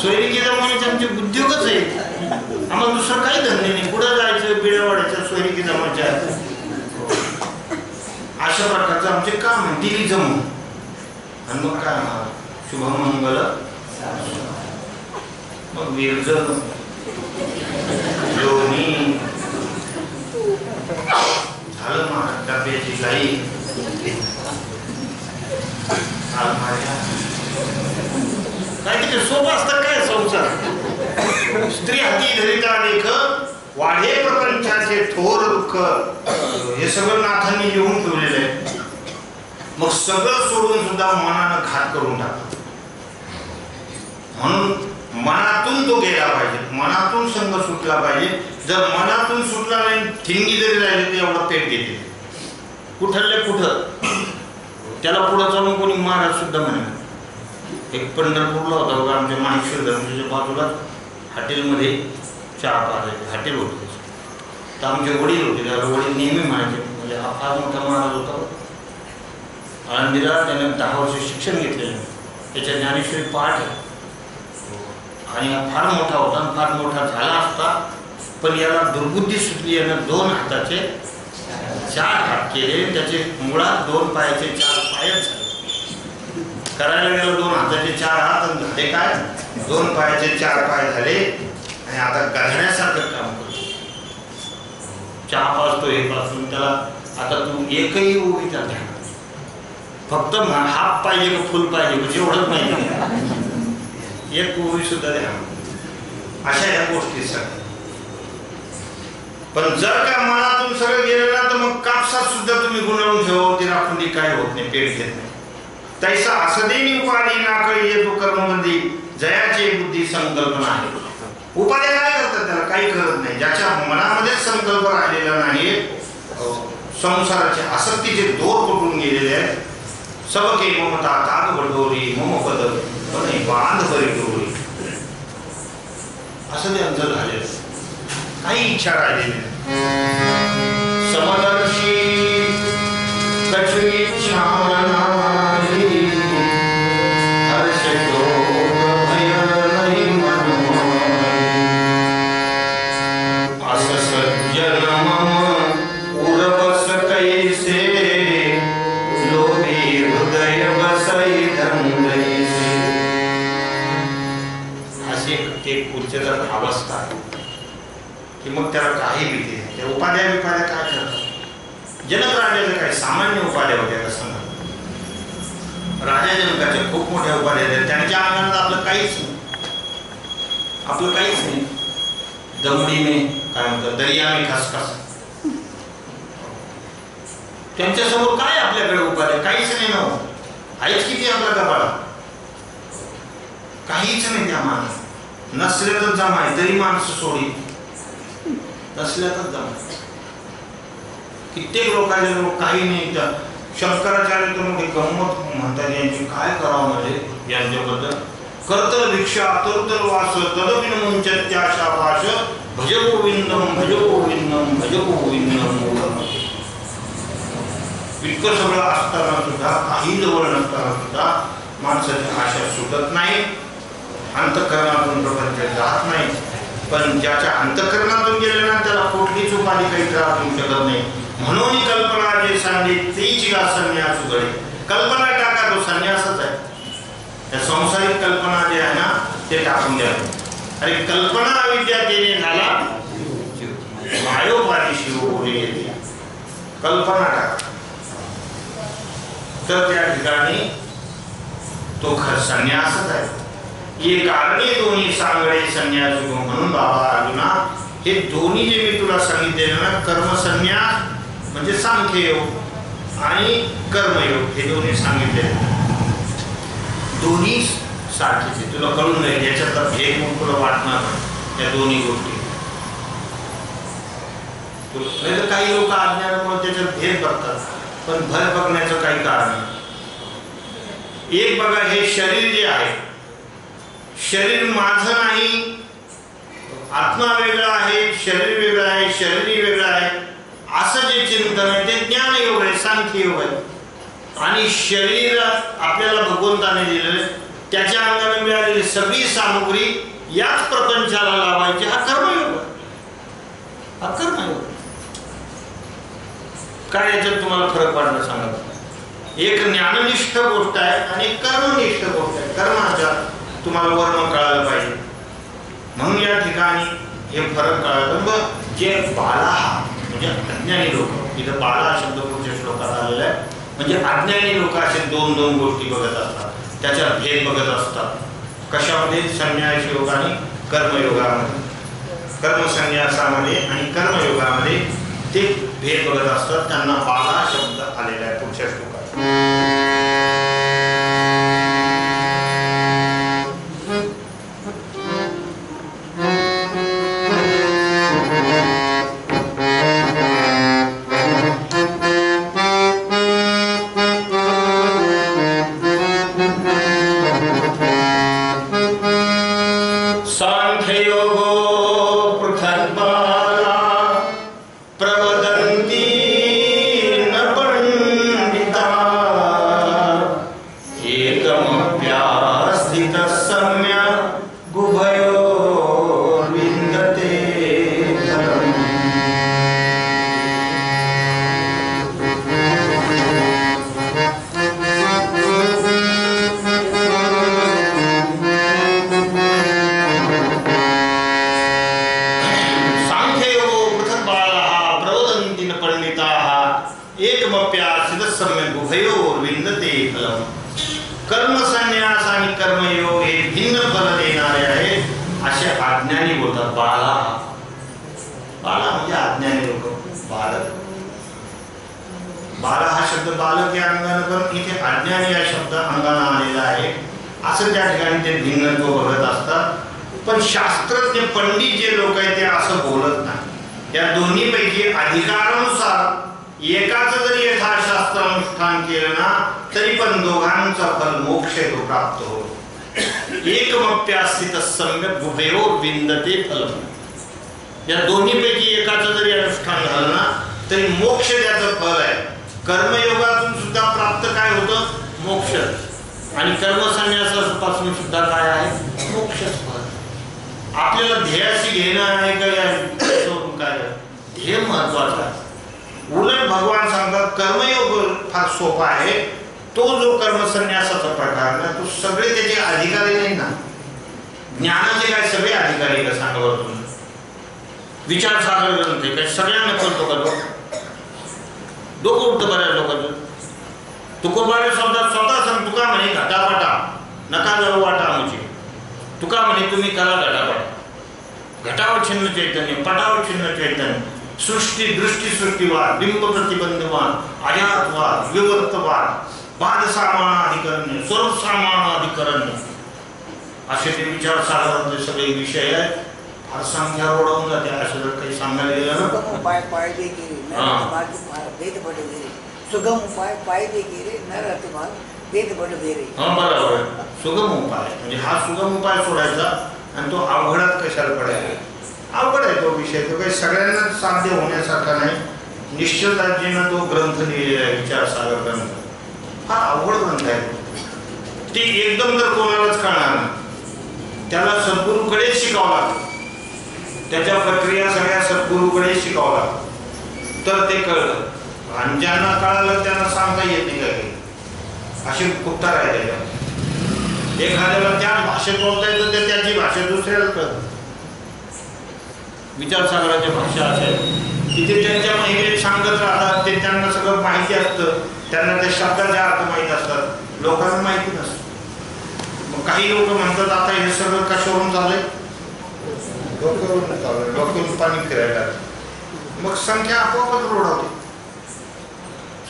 सोयरी सोयरिकी म्हणजे आमचे उद्योगच आहे. आम्हाला दुसरं काही धंदे नाही. कुठं जायचं? बिड्या सोयरी सोयरिकी जमाच्या अशा प्रकारचं आमचे काम आहे. दिली जमून. आणि मग काय म्हणा शुभमंगल. मग विरजन. लोणी झालं मग डब्याची गाई नाही तिथे सोपं असतं काय संसार? स्त्री हाती धरिता लेख वाढे प्रपंचाचे थोर दुःख हे सगळं नाथांनी लिहून ठेवलेलं आहे. मग सगळं सोडून सुद्धा मनानं घात करून टाकतो. म्हणून मनातून तो गेला पाहिजे. मनातून संघ सुटला पाहिजे. जर मनातून सुटला नाही थिंगी जरी राहिली तर एवढा पेट घेते कुठले कुठं? त्याला पुढं चालून कोणी महाराज सुद्धा म्हणे. एक पंढरपूरला होता बघा आमच्या माहेश्वर धर्मच्या बाजूला हॉटेलमध्ये चहा पाहायचे हॉटेल होते तर आमचे वडील होते त्याला वडील नेहमी म्हणायचे म्हणजे हा फार मोठा महाराज होता आळंदीला त्याने दहा वर्ष शिक्षण घेतलेलं त्याच्या ज्ञानेश्वरी पाठ आहे. आणि हा फार मोठा होता आणि फार मोठा झाला असता पण याला दुर्बुद्धी सुटली यानं दोन हाताचे चार हात केले. त्याचे मुळात दोन पायाचे चार पायच झालं करायला गेलं दोन हाताचे चार हात आणि झाले काय? दोन पायाचे चार पाय झाले आणि आता गधण्यासारखं काम करतो. चहा पाचतो हे पासून त्याला आता तू एकही उभी त्या फक्त हाफ पाहिजे का फुल पाहिजे म्हणजे एवढंच पाहिजे. एक उभी सुद्धा द्या अशा या गोष्टी सगळ्या. पण जर का मनातून सगळं गेलं ना तर मग कापसात सुद्धा तुम्ही गुंडळून ठेवा ती राखुंडी काय होत नाही पेट घेत नाही. तैसा असदेनी उपाधी नाकळी येतो कर्मबंदी जयाची बुद्धी संकल्पना आहे. उपाध्या काय करतात त्याला? काही करत नाही. ज्याच्या मनामध्ये संकल्प राहिलेला नाही संसाराचे आसक्तीचे दोर पटून गेलेले आहेत. सबके ममता ताग बडोरी मम पद बांध बरी डोरी. असं त्यांचं झालेलं काही इच्छा राहिलेली नाही. समदर्शी खूप मोठ्या उपाध्या आहेत. त्यांच्या अंगणात आपलं काहीच नाही. आपलं काहीच नाही. दमडीने काय म्हणतात? दर्या में खसखस त्यांच्यासमोर काय आपल्याकडे उपाध्या काहीच नाही ना हो. आहेच किती आपला कपाळा काहीच नाही त्या माणूस नसल्यातच जमाय तरी माणसं सोडी. नसल्यातच जमाय कित्येक लोकांचे लोक काही नाही त्या शंकराचार्य तर मोठी गंमत म्हणतात यांची काय करावं म्हणजे? यांच्याबद्दल. कर्तल भिक्षा तरुतल वास तदपिन मुंचत्याशा पाश भज गोविंदम भज गोविंदम भज गोविंदम इतकं सगळं असताना सुद्धा काही जवळ नसताना सुद्धा माणसाची आशा सुटत नाही. अंतकरणातून प्रपंच जात नाही. पण ज्याच्या अंतकरणातून गेले ना त्याला कुठलीच उपाधी काही त्रास होऊ शकत नाही. म्हणून कल्पना जे सांगली तीच का संन्यास उघडे. कल्पना टाका तो संन्यासच आहे. त्या संसारिक कल्पना जे आहे ना ते टाकून द्या. अरे कल्पना अविद्या तेने झाला. मायोपाधी शिव बोले कल्पना टाका. तर त्या ठिकाणी तो खर संन्यासच आहे. ये कारणे दोन्ही सांगडे संन्यास म्हणून बाबा अर्जुना हे दोन्ही जे मी तुला सांगितले ना कर्मसन्यास म्हणजे सांख्ययोग आणि कर्मयोग हे दोन्ही सांगितले. दोन्ही सारखेचे तुला कळून जाईल याच्यातला भेद म्हणून तुला वाटणार या दोन्ही गोष्टी. नाही तर काही लोक अज्ञानामुळे त्याच्यात भेद बघतात पण भर बघण्याचं काही कारण नाही. एक बघा हे शरीर जे आहे शरीर माझं नाही आत्मा वेगळा आहे शरीर वेगळं आहे शरीर वेगळं आहे. असं जे चिंतन आहे ते ज्ञान योग आहे सांख्य योग आहे. आणि शरीर आपल्याला भगवंताने दिलेलं त्याच्या अंगाने मिळालेली सगळी सामग्री याच प्रपंचाला लावायची हा कर्मयोग हा कर्मयोग काय याच्यात तुम्हाला फरक पडला सांगा एक ज्ञाननिष्ठ गोष्ट आहे आणि कर्मनिष्ठ गोष्ट आहे. कर्माचा तुम्हाला वर्ण कळायला पाहिजे. म्हणून या ठिकाणी हे फरक कळालं. जे बाला म्हणजे अज्ञानी लोक. इथं बाळा शब्द पुढच्या श्लोकात आलेला आहे. म्हणजे अज्ञानी लोक असे दोन दोन गोष्टी बघत असतात. त्याच्यात भेद बघत असतात. कशामध्ये? संन्यास योग आणि कर्मयोगामध्ये. कर्मसन्यासामध्ये आणि कर्मयोगामध्ये ते भेद बघत असतात. त्यांना बाळा शब्द आलेला आहे पुढच्या श्लोकात. हे महत्वाचं आहे. उलट भगवान सांगतात कर्मयोग फार सोपा आहे. तो जो कर्मसन्यासाचा प्रकार ना तो सगळे त्याचे अधिकारी नाही ना? ज्ञानाचे काय सगळे अधिकारी का सांगा बरं तुम्ही? विचार सागर ग्रंथ काय सगळ्यांना कळतो का डोकं उठतं बऱ्याच लोकांचं. तुकोबारे स्वतः स्वतः सांग तुका म्हणे घटापटा नका जाऊ वाटा आमची. तुका म्हणे तुम्ही करा घटापाटा. घटावर छिन्न चैतन्य पटावर छिन्न चैतन्य. सृष्टी दृष्टी सृष्टीवाद बिंब प्रतिबंधवाद अजातवाद विवर्तवाद बाद सामानाधिकरण्य सर्व सामानाधिकरण्य असे ते विचार साधारण सगळे विषय आहेत फार संख्या ओढवून जाते असं जर काही सांगायला गेलं ना सुगम उपाय बड़ भेरे सुगम उपाय गिरे नर तुम्हार वेद बड़ भेरे हा बरोबर. सुगम उपाय म्हणजे हा सुगम उपाय सोडायचा आणि तो अवघडात कशाला पडायला अवघड आहे तो विषय. तो काही सगळ्यांना साध्य होण्यासारखा नाही. निश्चिताजीनं तो ग्रंथ लिहिलेला आहे विचारसागर ग्रंथ फार अवघड ग्रंथ आहे. ते एकदम जर कोणालाच कळणार नाही. त्याला सद्गुरूकडे शिकावं लागतं. त्याच्या प्रक्रिया सगळ्या सद्गुरूकडे शिकावं लागतं. तर ते कळलं. आणि ज्यांना कळालं त्यांना सांगता येत नाही काही. अशी उत्तर आहे. त्याच्यात एखाद्याला त्या भाषेत बोलता येतं ते त्याची भाषा दुसऱ्याला कळतं. विचारसागराचे भाषा असेल तिथे त्यांच्या महिलेत सांगत राहतात ते त्यांना सगळं माहिती असतं त्यांना त्या शब्दाचे अर्थ माहीत असतात. लोकांना माहिती नसतं. मग काही लोक म्हणतात आता हे सगळं कशावरून झालंय? डोक्यावरून चाललंय डोक्यावरून पाणी फिरायला मग संख्या आपोआपच रोडावते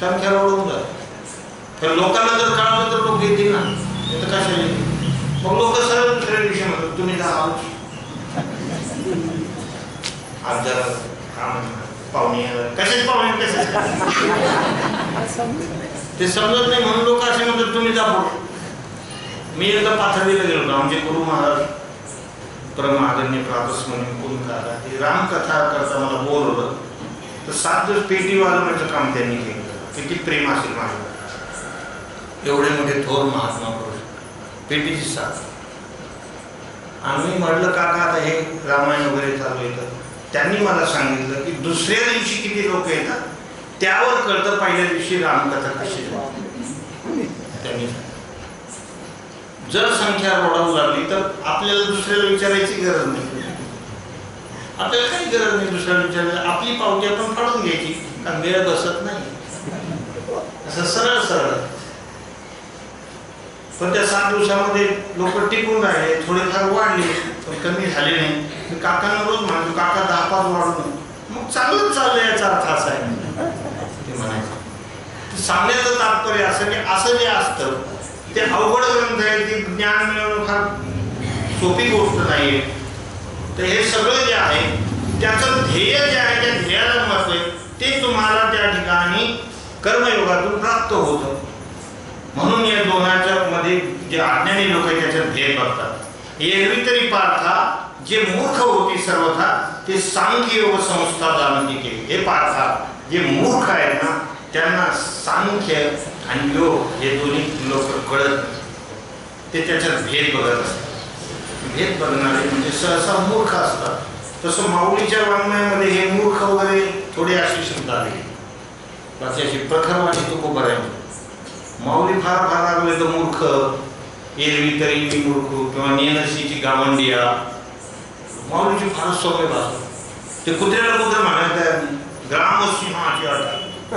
संख्या रोडवून जाते तर लोकांना जर कळालं तर लोक येतील ना. नाही तर कशाला येतील? मग लोक सरळ दुसऱ्या दिवशी म्हणतात तुम्ही जा आहोत आज जरा पाहुणे कशाच पाहुणे कशाच? ते समजत नाही म्हणून लोक असे म्हणतात तुम्ही जा बोल मी एकदा पाथर्डीला गेलो होतो आमचे गुरु महाराज परम प्रातस म्हणून कोण करा ते रामकथा करता मला बोलवलं तर सात दिवस पेटी वाजवण्याचं काम त्यांनी केलं. किती प्रेम असेल माझ्या एवढे मोठे थोर महात्मा पुरुष. पेटीची साथ. आम्ही म्हटलं काका आता हे रामायण वगैरे चालू येतं त्यांनी मला सांगितलं की दुसऱ्या दिवशी किती लोक येतात त्यावर कळतं पहिल्या दिवशी रामकथा कशी झाली. त्यांनी जर संख्या रोडावू लागली तर आपल्याला दुसऱ्याला विचारायची गरज नाही. आपल्याला काही गरज नाही दुसऱ्याला विचारायला आपली पावती आपण काढून घ्यायची कारण वेळ बसत नाही. असं सरळ सरळ. पण त्या सात दिवसामध्ये लोक टिकून राहिले थोडेफार वाढले पण कमी झाले नाही. काकांना रोज म्हणतो काका दहा पाच वाढू मग चांगलंच चाललं याचा अर्थ असा आहे. ते म्हणायचं. सांगण्याचं तात्पर्य असं की असं जे असतं ते अवघड ग्रंथ आहे ते ज्ञान मिळवणं फार सोपी गोष्ट नाही आहे तर हे सगळं जे आहे त्याचं ध्येय जे आहे त्या ध्येयाला महत्त्व आहे ते तुम्हाला त्या ठिकाणी कर्मयोगातून प्राप्त होतं. म्हणून या दोनाच्या मध्ये जे अज्ञानी लोक आहेत त्याच्यात भेद बघतात. एरवी तरी पार्था जे मूर्ख होती सर्वथा ते सांख्य योग संस्था जाणून केली हे पार्था जे मूर्ख आहेत ना त्यांना सांख्य आणि योग हे दोन्ही लोक कळत ते त्याच्यात भेद बघत असतात. भेद बघणारे म्हणजे सहसा मूर्ख असतात. तसं माऊलीच्या वाङ्मयामध्ये हे मूर्ख वगैरे थोडे असे शब्द आले बाकी अशी प्रखरवाणी तो खूप आहे. माऊली फार फार लागले तर मूर्ख. एरवी तरी मी मूर्ख किंवा नियनशीची गावंडिया. माऊलीची फार सोपे भाषा ते कुत्र्याला कुत्रे नाही. ग्रामसिंहाची अट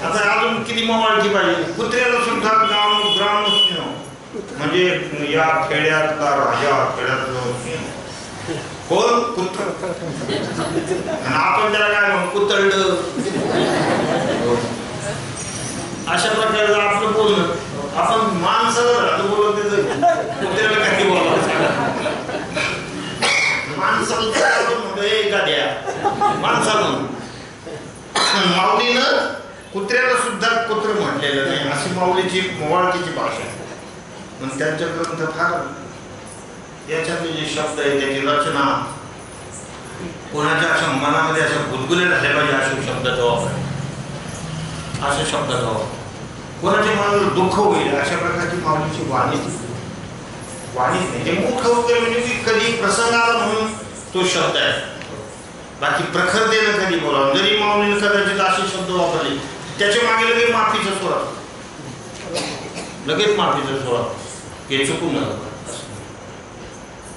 आता. अजून किती मवाळकी पाहिजे? कुत्र्याला सुद्धा ग्राम ग्रामसिंह म्हणजे या खेड्यातला राजा खेड्यातला सिंह कोण? कुत्र. आपण त्याला काय म्हणू? कुतरड. अशा प्रकारचं आपलं बोलणं आपण माणसाला राहतो बोलत त्याचं कुत्र्याला काही बोलावं माणसाला म्हणतो ए गाड्या माणसाला माऊलीनं कुत्र्याला सुद्धा कुत्र म्हटलेलं नाही अशी माऊलीची मोवाळकीची भाषा आहे. पण त्यांच्या ग्रंथ फार याच्यातले जे शब्द आहे त्याची रचना कोणाच्या अशा मनामध्ये अशा गुदगुल्या झाल्या पाहिजे अशा शब्दाचा वापर? अशा शब्दाचा वापर. कोणाच्या मनाला दुःख होईल अशा प्रकारची माऊलीची वाणी वाणीच नाही. ते मुख वगैरे म्हणजे की कधी प्रसंग आला म्हणून तो शब्द आहे. बाकी प्रखरतेनं कधी बोलावं? जरी माऊलीने कदाचित असे शब्द वापरले त्याच्यामागे लगेच माफीचं सोडा. लगेच माफीचं सोडा. हे चुकून झालं.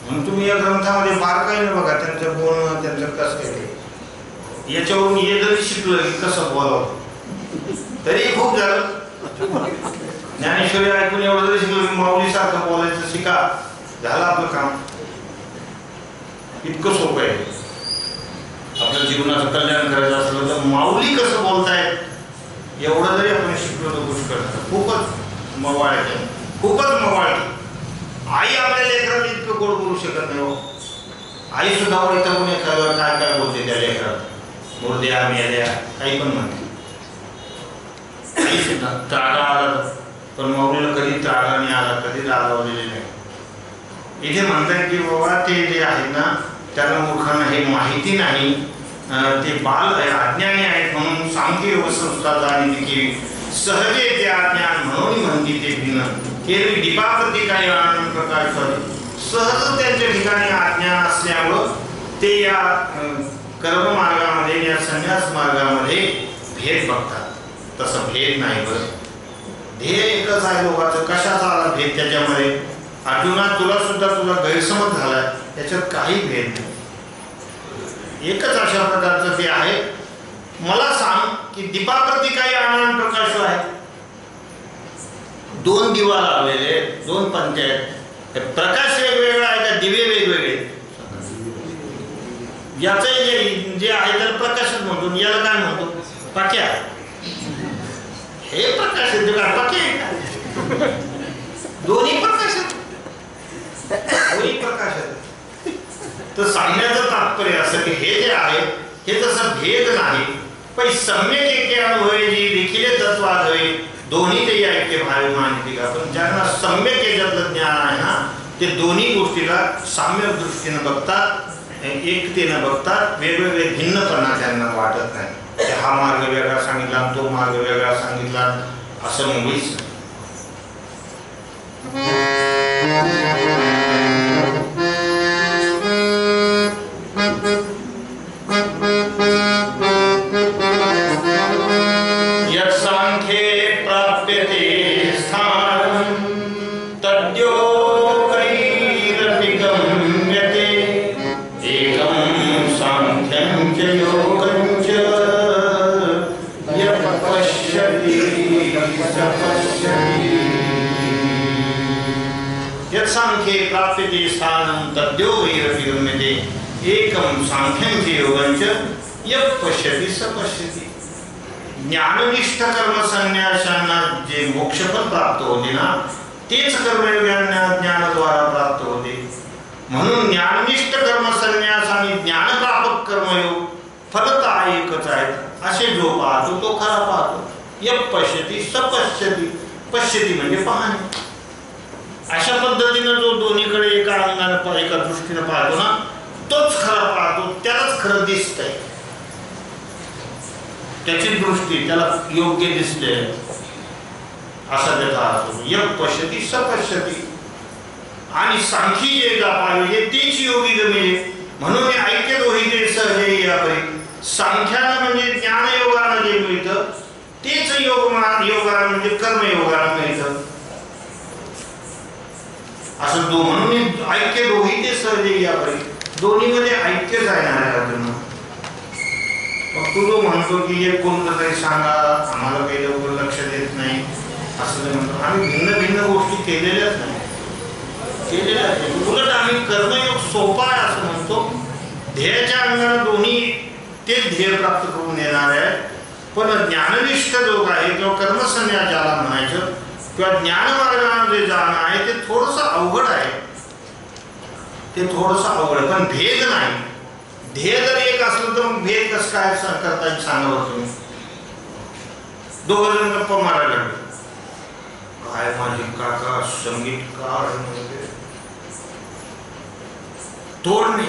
म्हणून तुम्ही या ग्रंथामध्ये बारकाईनं बघा त्यांचं बोलणं त्यांचं कसं आहे ते. याच्यावरून हे जरी शिकलं की कसं बोलावं. तरी खूप झालं. ज्ञानेश्वरी ऐकून एवढं जरी शिकलं माऊली सारखं बोलायचं शिका. झालं आपलं काम. इतकं सोपं आहे. आपल्या जीवनाचं कल्याण करायचं असलं तर माऊली कसं बोलतायत? एवढं जरी आपण शिकलो तर पुष्कळ झालं. खूपच मवाळ आहे. खूपच मवाळ आई आपल्या लेकराला इतकं गोड बोलू शकत नाही हो. आई सुद्धा वैतागून एखाद्यावर काय काय बोलते त्या लेकरात मुर्द्या मेल्या काही पण म्हणते. आई सुद्धा त्रागा आला पण माऊलीला कधी त्रागा नाही आला कधी रागावलेले नाही. इथे म्हणतात की बाबा ते जे आहेत ना त्यांना मूर्खांना हे माहिती नाही. अं, ते बाल आहे, अज्ञानी आहेत म्हणून सांख्य व्यवस्था आणि जाणी केली. सहजे ते अज्ञान म्हणून म्हणती ते भिन्न. केवळ दीपाप्रती काही आनंद प्रकाश सहज त्यांच्या ठिकाणी आज्ञा असल्यामुळं ते या कर्ममार्गामध्ये कर्म मार्गामध्ये या संन्यास मार्गामध्ये भेद बघतात. तसं भेद नाही बरं ध्येय एकच आहे लोकांचं कशाचा आला भेद त्याच्यामध्ये? अर्जुना तुला सुद्धा तुला गैरसमज झालाय त्याच्यात काही भेद नाही. एकच अशा प्रकारचं ते आहे. मला सांग की दीपाप्रती काही आनंद प्रकाश आहे? दोन दिवा लावलेले दोन पंचायत आहेत. प्रकाश वेगवेगळा आहे का दिवे वेगवेगळे. याच जे जे आहे त्याला प्रकाशच म्हणतो याला काय म्हणतो? पाक्या. हे प्रकाश आहे ते काय पाक्या आहे का दोन्ही प्रकाश दोन्ही प्रकाश तर सांगण्याचं तात्पर्य की हे जे हे भेद ते ऐक्य भावी मानती का? सम्यक ज्ञान ना, ते दोन्ही गोष्टीला साम्यक दृष्टीनं बघतात एकतेनं बघतात, वेगवेगळे भिन्नपणा त्यांना वाटत नाही. की हा मार्ग वेगळा सांगितला तो मार्ग वेगळा सांगितला असं मुळीच प्राप्यते स्थानं तद्योगैरपि गम्यते एकं साङ्ख्यं च योगं च यः पश्यति स पश्यति। ज्ञाननिष्ठ कर्म संन्याशांना जे मोक्षपद प्राप्त होते ना? तेच कर्मयोग्यांना ज्ञानाद्वारा प्राप्त होते म्हणून ज्ञाननिष्ठ कर्म संन्यास आणि ज्ञानप्रापक कर्मयोग फलता एकच आहेत असे जो पाहतो तो खरा पाहतो य पश्यती। सपश्यती पश्यती म्हणजे पाहणे। अशा पद्धतीनं जो दोन्हीकडे एका अंगानं एका दृष्टीनं पाहतो ना तोच खरा पाहतो त्यालाच खरं दिसतंय. त्याची दृष्टी त्याला योग्य दिसते. असा त्याचा अर्थ यक पश्यती सपश्यती आणि सांखी जे गा पाहिजे तेच योगी गमे म्हणून हे ऐक्य दोही ते सहजे यापरी सांख्यानं म्हणजे ज्ञानयोगानं जे मिळतं तेच योग योगाला म्हणजे कर्मयोगाला मिळतं. असं दो म्हणून ऐक्य दोही ते सहजे यापरी दोन्हीमध्ये ऐक्य जाणार आहे अर्जुन मग तू जो म्हणतो की हे कोणतं तरी सांगा आम्हाला काही लवकर लक्ष देत नाही असं म्हणतो. आम्ही भिन्न भिन्न गोष्टी केलेल्याच नाही. केलेल्या उलट आम्ही कर्मयोग सोपा आहे असं म्हणतो. ध्येयाच्या अंगाने दोन्ही तेच ध्येय प्राप्त करून देणार आहे. पण ज्ञाननिष्ठ लोक आहे किंवा कर्मसन्यास ज्याला म्हणायचं किंवा ज्ञानमार्गाने जे जाणं आहे, ते थोडंसं अवघड आहे. ते थोडंसं अवघड पण भेद नाही. ध्येय जर एक असलं तर मग भेद कसं काय करता येईल सांगा बरं तुम्ही? दोघं गप्पा मारायला लागले. काय माझे काका संगीतकार तोडणे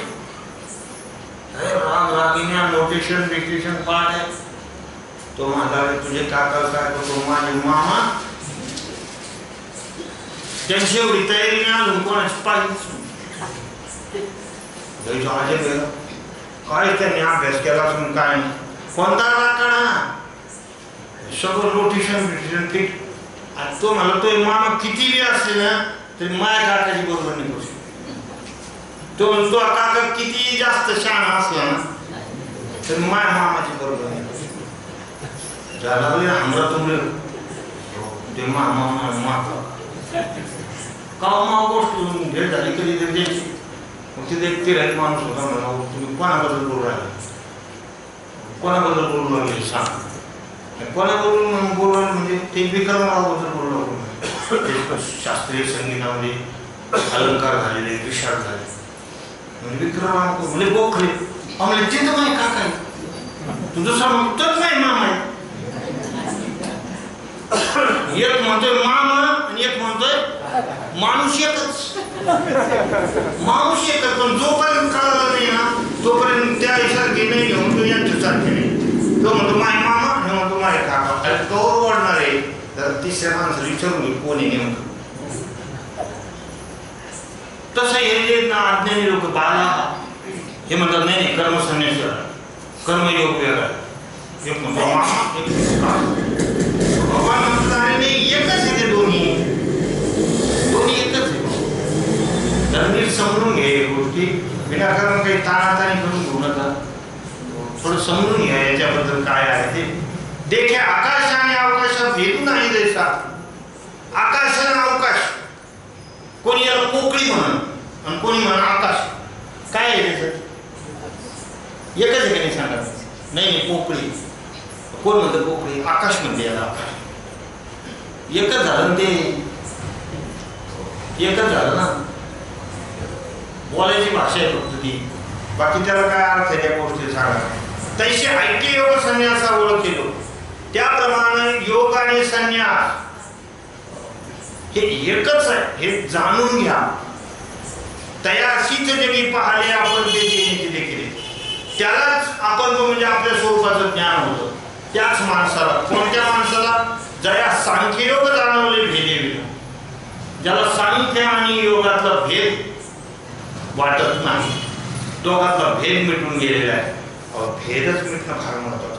राग नोटेशन पाठ आहे. तो तुझे काका काय करतो माझे मामा त्यांची एवढी तयारी नाही अजून कोणाची पाहिजे लय जहाजे गेलं काय त्यांनी अभ्यास केला असून काय कोणता राग काढा सगळं रोटेशन बिटेशन पीठ आणि तो म्हणला तो मामा किती बी असले ना तरी माझ्या काकाची बरोबर नाही करू तो म्हणतो काका किती जास्त शहाणा असला ना तरी माझ्या मामाची बरोबर नाही बी हमरा तुमले ते मामा मामा का मा गोष्ट भेट झाली कधी तरी त्यांची मग तिथे एक तिरायत माणूस होता म्हणा "अहो, तुम्ही कोणाबद्दल बोलू राहिले? कोणाबद्दल बोलू लागले सांग. आणि कोणाबद्दल बोलू राहिले म्हणजे ते विक्रमरावबद्दल बोलू लागलो शास्त्रीय संगीतामध्ये अलंकार झालेले विशाळ झाले. म्हणजे विक्रमराव म्हणजे गोखले अहो, म्हणजे ते का काय तुझं सांग तर नाही मामा एक म्हणतोय माम आणि एक म्हणतोय माणूस एकच माणूस एकच पण जोपर्यंत कळलं नाही ना तोपर्यंत त्या सारखे नाही म्हणतो यांच्या सारखे नाही. तो म्हणतो माय मामा हे म्हणतो माय काका. अरे तो ओढणार आहे. तर तिसऱ्या माणसाला विचारून घे कोणी नेमकं? तसं हे जे ना अज्ञानी लोक बाला हे म्हणतात नाही नाही कर्मसन्यास कर्मयोग वेगळा एक म्हणतो मामा एक भगवान एकच आहे ते दोन्ही. दोन्ही एकच आहे. तर नीट समजून घ्या या गोष्टी. विनाकारण काही ताणाताणी करून घेऊ नका. थोडं समजून घ्या याच्याबद्दल काय आहे ते. देखे आकाश आणि अवकाश भेदू नाही जैसा. आकाश आणि अवकाश. कोणी याला पोकळी म्हणून आणि कोणी म्हणा आकाश. काय आहे त्याचं? एकच आहे का नाही सांगा? नाही नाही पोकळी. कोण म्हणतं पोकळी? आकाश म्हणते याला आकाश. एकच झालं ते. एकच झालं ना. बोलायची भाषा आहे फक्त ती. बाकी त्याला काय अर्थ आहे त्या गोष्टी सांगा. तैसे ऐक्य योग संन्यासा ओळखेलो. त्याप्रमाणे योग आणि संन्यास. हे एकच आहे. हे जाणून घ्या. तयाशीच जगी पाहले आपण ते देण्याची देखील. त्यालाच आपण म्हणजे आपल्या स्वरूपाचं ज्ञान होतं. त्याच माणसाला कोणत्या माणसाला? ज्या सांख्ययोग जाणवले भेदे ज्याला सांख्य आणि योगातला भेद वाटत नाही दोघातला भेद मिटून गेलेला आहे. अहो, भेदच मिटणं फार महत्वाचं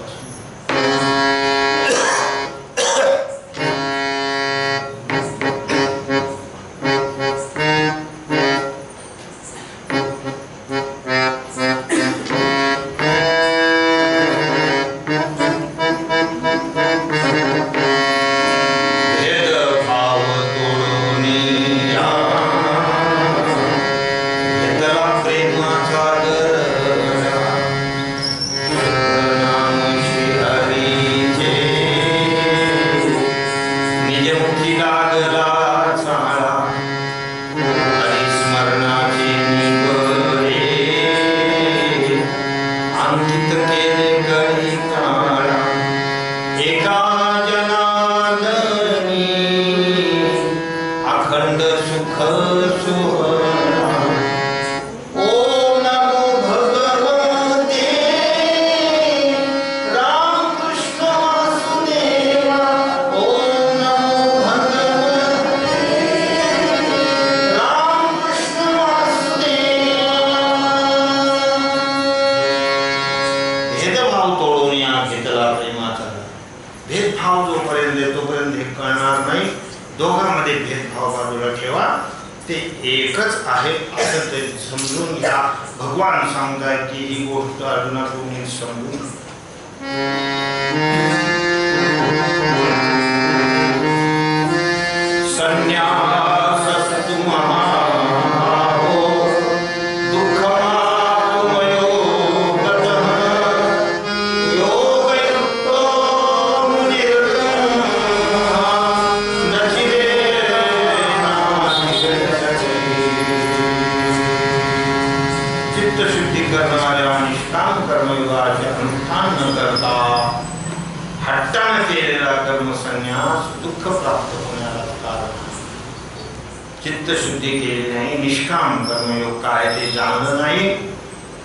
चित्तशुद्धी केली नाही निष्काम कर्मयोग काय ते जाणलं नाही.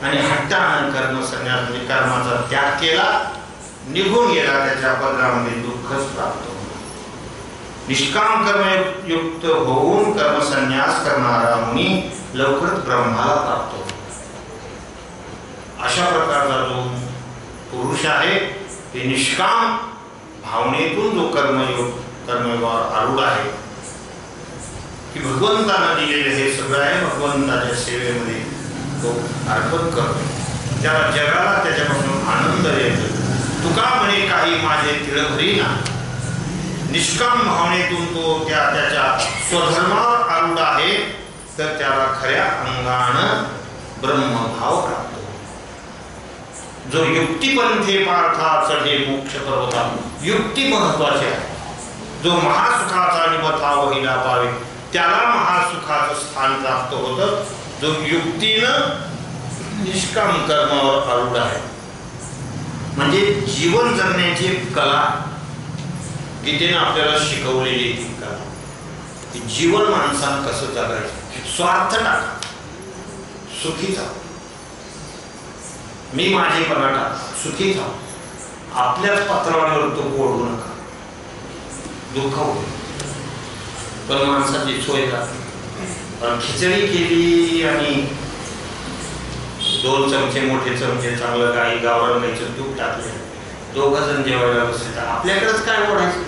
आणि हट्टान कर्म संन्यास म्हणजे कर्माचा त्याग केला निघून गेला त्याच्या पदरामध्ये दुःखच प्राप्त निष्काम कर्मयुक्त होऊन कर्मसन्यास करणारा मुनी लवकरच ब्रह्माला प्राप्त होतो. अशा प्रकारचा जो पुरुष आहे ते निष्काम भावनेतून जो कर्मयोग कर्मयोगावर आरूढ आहे की भगवंतांना दिलेले हे सगळं आहे भगवंताच्या सेवेमध्ये तो अर्पण करतो. त्याला जगाला त्याच्यापासून आनंद येतो. तुका म्हणे काही माझे तिळभरी ना. निष्काम भावनेतून तो त्या त्याच्या स्वधर्मावर आरूढ आहे तर त्याला खऱ्या अंगानं ब्रह्मभाव प्राप्त जो युक्तिपंथे पार्था चढे मोक्ष पर्वता युक्ती महत्वाची आहे. जो महासुखाचा निमथा वहिला पावे त्याला महासुखाचं स्थान प्राप्त होतं. जो युक्तीनं निष्काम कर्मावर आरूढ आहे. म्हणजे जीवन जगण्याची कला गीतेनं आपल्याला शिकवलेली ती कला. की जीवन माणसानं कसं जगायचं? स्वार्थ टाका. सुखी जा. मी माझेपणा पराठा सुखी जा. आपल्याच पात्रावर तो ओढू नका. दुःख होईल. पण माणसाची सोय खिचडी केली आणि दोन चमचे मोठे चमचे चांगलं काही गावरान गाईचं तूप टाकले. दोघं जण जेवायला बसले तर आपल्याकडेच काय ओढायचं?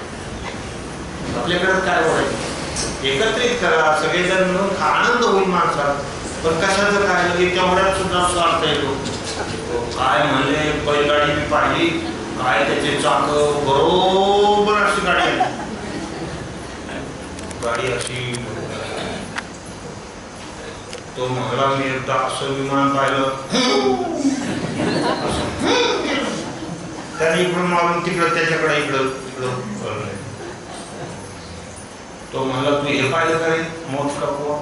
आपल्याकडेच काय ओढायचं? एकत्रित करा सगळेजण मिळून आनंद होईल माणसाला. पण कशाचं काय? लगे तेवढ्यात सुद्धा स्वार्थ येतो. हो, काय म्हणले? बैलगाडी मी पाहिली. काय त्याचे चाक? बरोबर अशी गाडी आली गाडी अशी तो म्हणला मी एकदा असं विमान पाहिलं असं. त्याने इकडून मारून तिकडं त्याच्याकडे इकडं इकडं वळलंय. तो म्हणला तू हे पाहिलं का रे मोठ का बुवा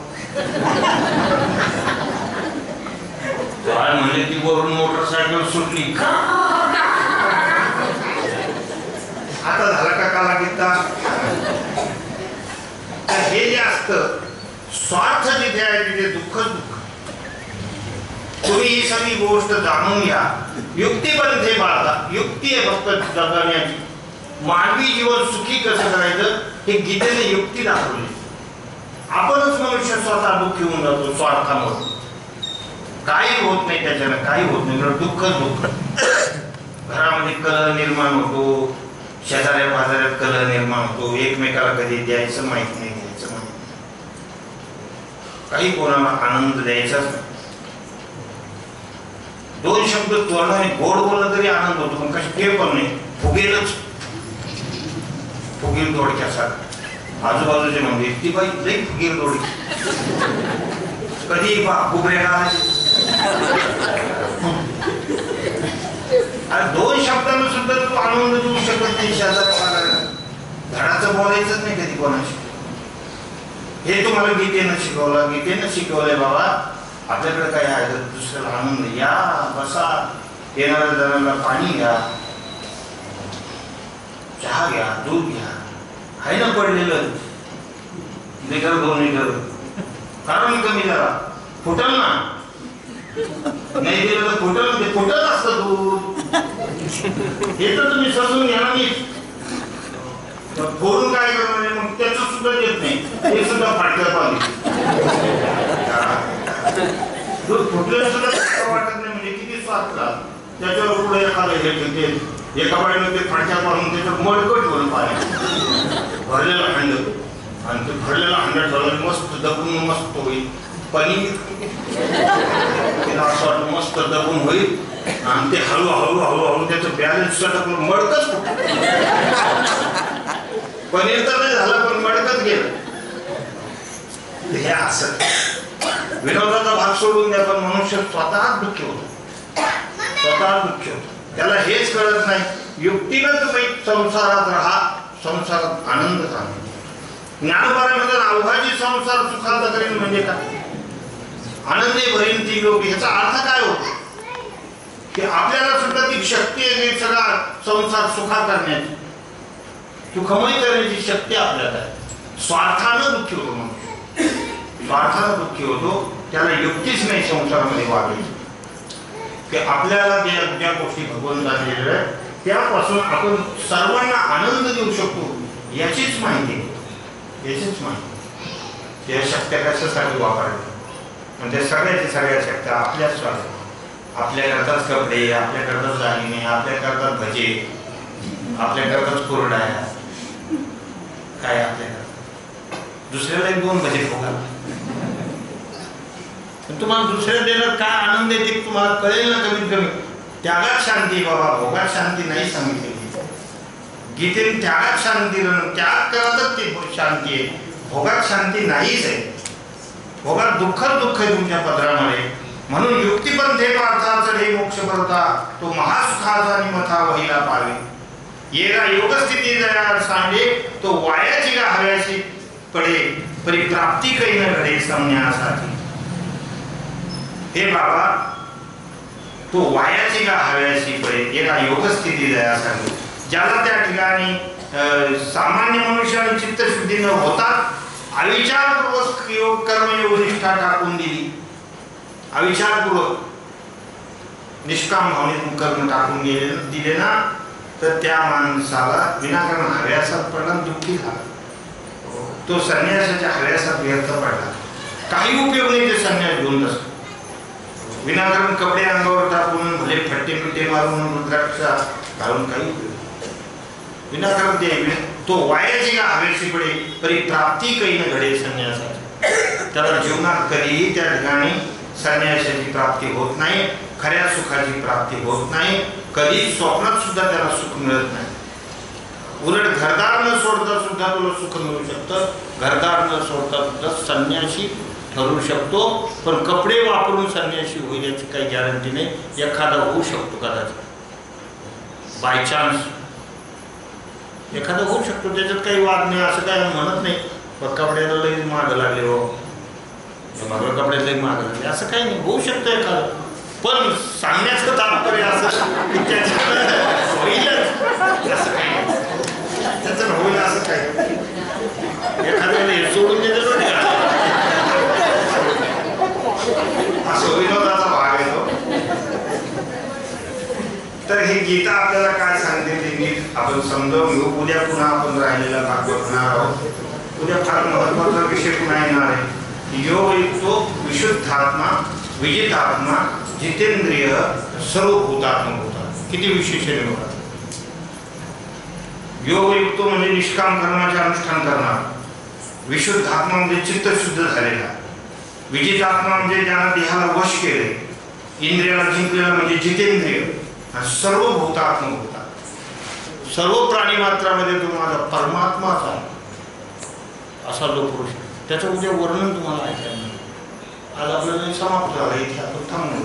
काय म्हणजे ती वरून मोटरसायकल सुटली आता झाला का काला गीता तर हे जे असतं स्वार्थ जिथे आहे तिथे दुःख दुःख. तुम्ही ही सगळी गोष्ट जाणून घ्या. युक्तीपर्यंत हे बाळगा. युक्ती आहे फक्त जगण्याची. मानवी जीवन सुखी कसं करायचं हे गीतेने युक्ती दाखवली. आपणच मनुष्य स्वतः दुःखी होऊन जातो स्वार्थामुळे. काही होत नाही त्याच्यानं काही होत नाही. उलट दुःखच दुःख घरामध्ये कलह निर्माण होतो. शेजाऱ्या पाजाऱ्यात कलह निर्माण होतो एकमेकाला कधी द्यायचं माहीत नाही द्यायचं माहीत नाही. काही कोणाला आनंद द्यायचाच नाही. दोन शब्द तोरणाने गोड बोललं तरी आनंद होतो पण कशी ते पण नाही फुगेलच. फुगेल दोडक्यासारखं आजूबाजूचे म्हणजे ती बाई लई फुगेल दोडकी कधी बा फुगरे अरे दोन शब्दांना सुद्धा तू आनंद देऊ शकत नाही शेजाऱ्या धडाचं बोलायचंच नाही कधी कोणाशी. हे तुम्हाला गीतेनं शिकवलं गीतेनं शिकवलंय बाबा. आपल्याकडे काय आहे? तर दुसऱ्याला आनंद या बसा. येणाऱ्या जणांना पाणी घ्या. चहा घ्या दूध घ्या. आहे ना पडलेलं? लिटर दोन लिटर कारण कमी जरा फुटल ना. नाही दिलं तर फुटल ते फुटत असतं दूध. हे तर तुम्ही समजून घ्या ना फोडून काय करणार मग त्याचं सुद्धा देत नाही. ते सुद्धा फाटलं पाणी. दूध फुटलेलं सुद्धा वाटत नाही. म्हणजे किती स्वाद त्याच्यावर पुढे एखादं हे घेते एका बाईनं ते फाटक्या पाडून त्याच्यावर मडकट भरून पाणी. भरलेलं हंड. आणि ते भरलेलं हंड ठेवलं मस्त दबून मस्त होईल. पनीर. तिला असं वाटलं मस्त दबून होईल. आणि ते हळू हळू हळू हळू त्याचं बॅलन्स सटकलं मडकच पनीर तर नाही झालं पण मडकच गेलं. हे असं. विनोदाचा भाग सोडून द्या पण मनुष्य स्वतः दुःखी होतो. स्वतः दुःखी होतो. त्याला हेच कळत नाही. युक्तीनं तुम्ही संसारात राहा संसारात आनंद सांगा. ज्ञानपारामध्ये अवघाची संसार सुखाचा करेल म्हणजे काय? आनंदी भरीन ती लोक. ह्याचा अर्थ काय होतो? की आपल्याला सुद्धा ती शक्ती आहे सगळा संसार सुखा करण्याची. सुखमय करण्याची शक्ती आपल्याला आहे. स्वार्थानं दुःखी होतो मनुष्य स्वार्थानं दुःखी होतो त्याला युक्तीच नाही संसारामध्ये वागायची की आपल्याला ज्या ज्या गोष्टी भगवंताने दिलेल्या आहेत त्यापासून आपण सर्वांना आनंद देऊ शकतो याचीच माहिती आहे. याचीच माहिती या शक्त्या कशासाठी वापरायच्या? म्हणजे सगळ्याच्या सगळ्या शक्त्या आपल्याच स्वार्थ. आपल्याकरताच कपडे आपल्याकरताच दागिने आपल्याकरताच भजे आपल्याकरताच कोरडाया. काय आपल्याकरता दुसऱ्याला एक दोन भजे फोका पण तुम्हाला दुसऱ्या देण्यात काय आनंद येते तुम्हाला कळेल ना कमीत कमी. त्यागात शांती बाबा भोगात शांती नाही सांगितलेली गीतेने त्यागात शांती त्याग करतच ती शांती आहे. भोगात शांती नाहीच आहे. भोगात दुःखच दुःख आहे तुमच्या पदरामध्ये. म्हणून युक्तिपंथ हे पार्थाचं हे मोक्ष करता तो महासुखाचा निमथा वहिला पावे येरा योगस्थिती जया सांडे तो वायाची का हव्याशी पडे परिप्राप्ती काही न घडे संज्ञासाठी हे बाबा तो वायाची का हव्याशी पडे एका योगस्थिती जया सांगे ज्याला त्या ठिकाणी सामान्य मनुष्याने चित्तशुद्धी न होता अविचारपूर्वक योग कर्मयोग निष्ठा टाकून दिली. अविचारपूर्वक निष्काम भावनेतून कर्म टाकून गेले दिले ना तर त्या माणसाला विनाकारण हव्यासात पडला आणि दुःखी झाला. तो संन्यासाच्या हव्यासात व्यर्थ पडला. काही उपयोग नाही ते संन्यास घेऊन तसं विनाकारण कपडे अंगावर टाकून भले फट्टे पिट्टे मारून रुद्राक्ष घालून काही उपयोग विनाकारण ते तो वायाची का हवेची पडे तरी प्राप्ती काही न घडे संन्यासाची त्याला जीवनात कधीही त्या ठिकाणी संन्यासाची प्राप्ती होत नाही खऱ्या सुखाची प्राप्ती होत नाही कधी स्वप्नात सुद्धा त्याला सुख मिळत नाही उलट घरदार न सोडता सुद्धा तुला सुख मिळू शकतं घरदार न सोडता सुद्धा संन्याशी ठरू शकतो पण कपडे वापरून संन्याशी होईल याची काही गॅरंटी नाही एखादा होऊ शकतो कदाचित बाय चान्स एखादा होऊ शकतो त्याच्यात काही वाद नाही असं काय म्हणत नाही. बघ कपड्याला लई मागं लागले हो. मागं कपड्यात लई मागं लागले. असं काही नाही होऊ शकतं एखादं. पण सांगण्याचं तात्पर्य असं होईलच. असं काही त्याचं होईल असं काही नाही. एखाद्याला हे सोडून देतो नाही का? असं विनोदाचा भाग आहे तो तर हे गीता आपल्याला काय सांगते ते आपण समजावून घेऊ. उद्या पुन्हा आपण राहिलेला भाग बघणार आहोत. उद्या फार महत्त्वाचा विषय पुन्हा येणार आहे. योग युक्तो विशुद्धात्मा विजितात्मा जितेंद्रिय सर्व भूतात्मक होता किती विशेष होता योग युक्तो म्हणजे निष्काम कर्माचे अनुष्ठान करणार. विशुद्ध आत्मा म्हणजे चित्त शुद्ध झालेला. विजित आत्मा म्हणजे ज्यांना देहाला वश केले इंद्रियाला जिंकलेला म्हणजे जितेंद्रिय. सर्व भूतात्म होता सर्व प्राणी मात्रामध्ये तो माझा परमात्माच आहे. असा लोक पुरुष त्याचं उद्या वर्णन तुम्हाला ऐकायला मिळेल. आज आपल्याला समाप्त झाला. इथे आपण थांबलो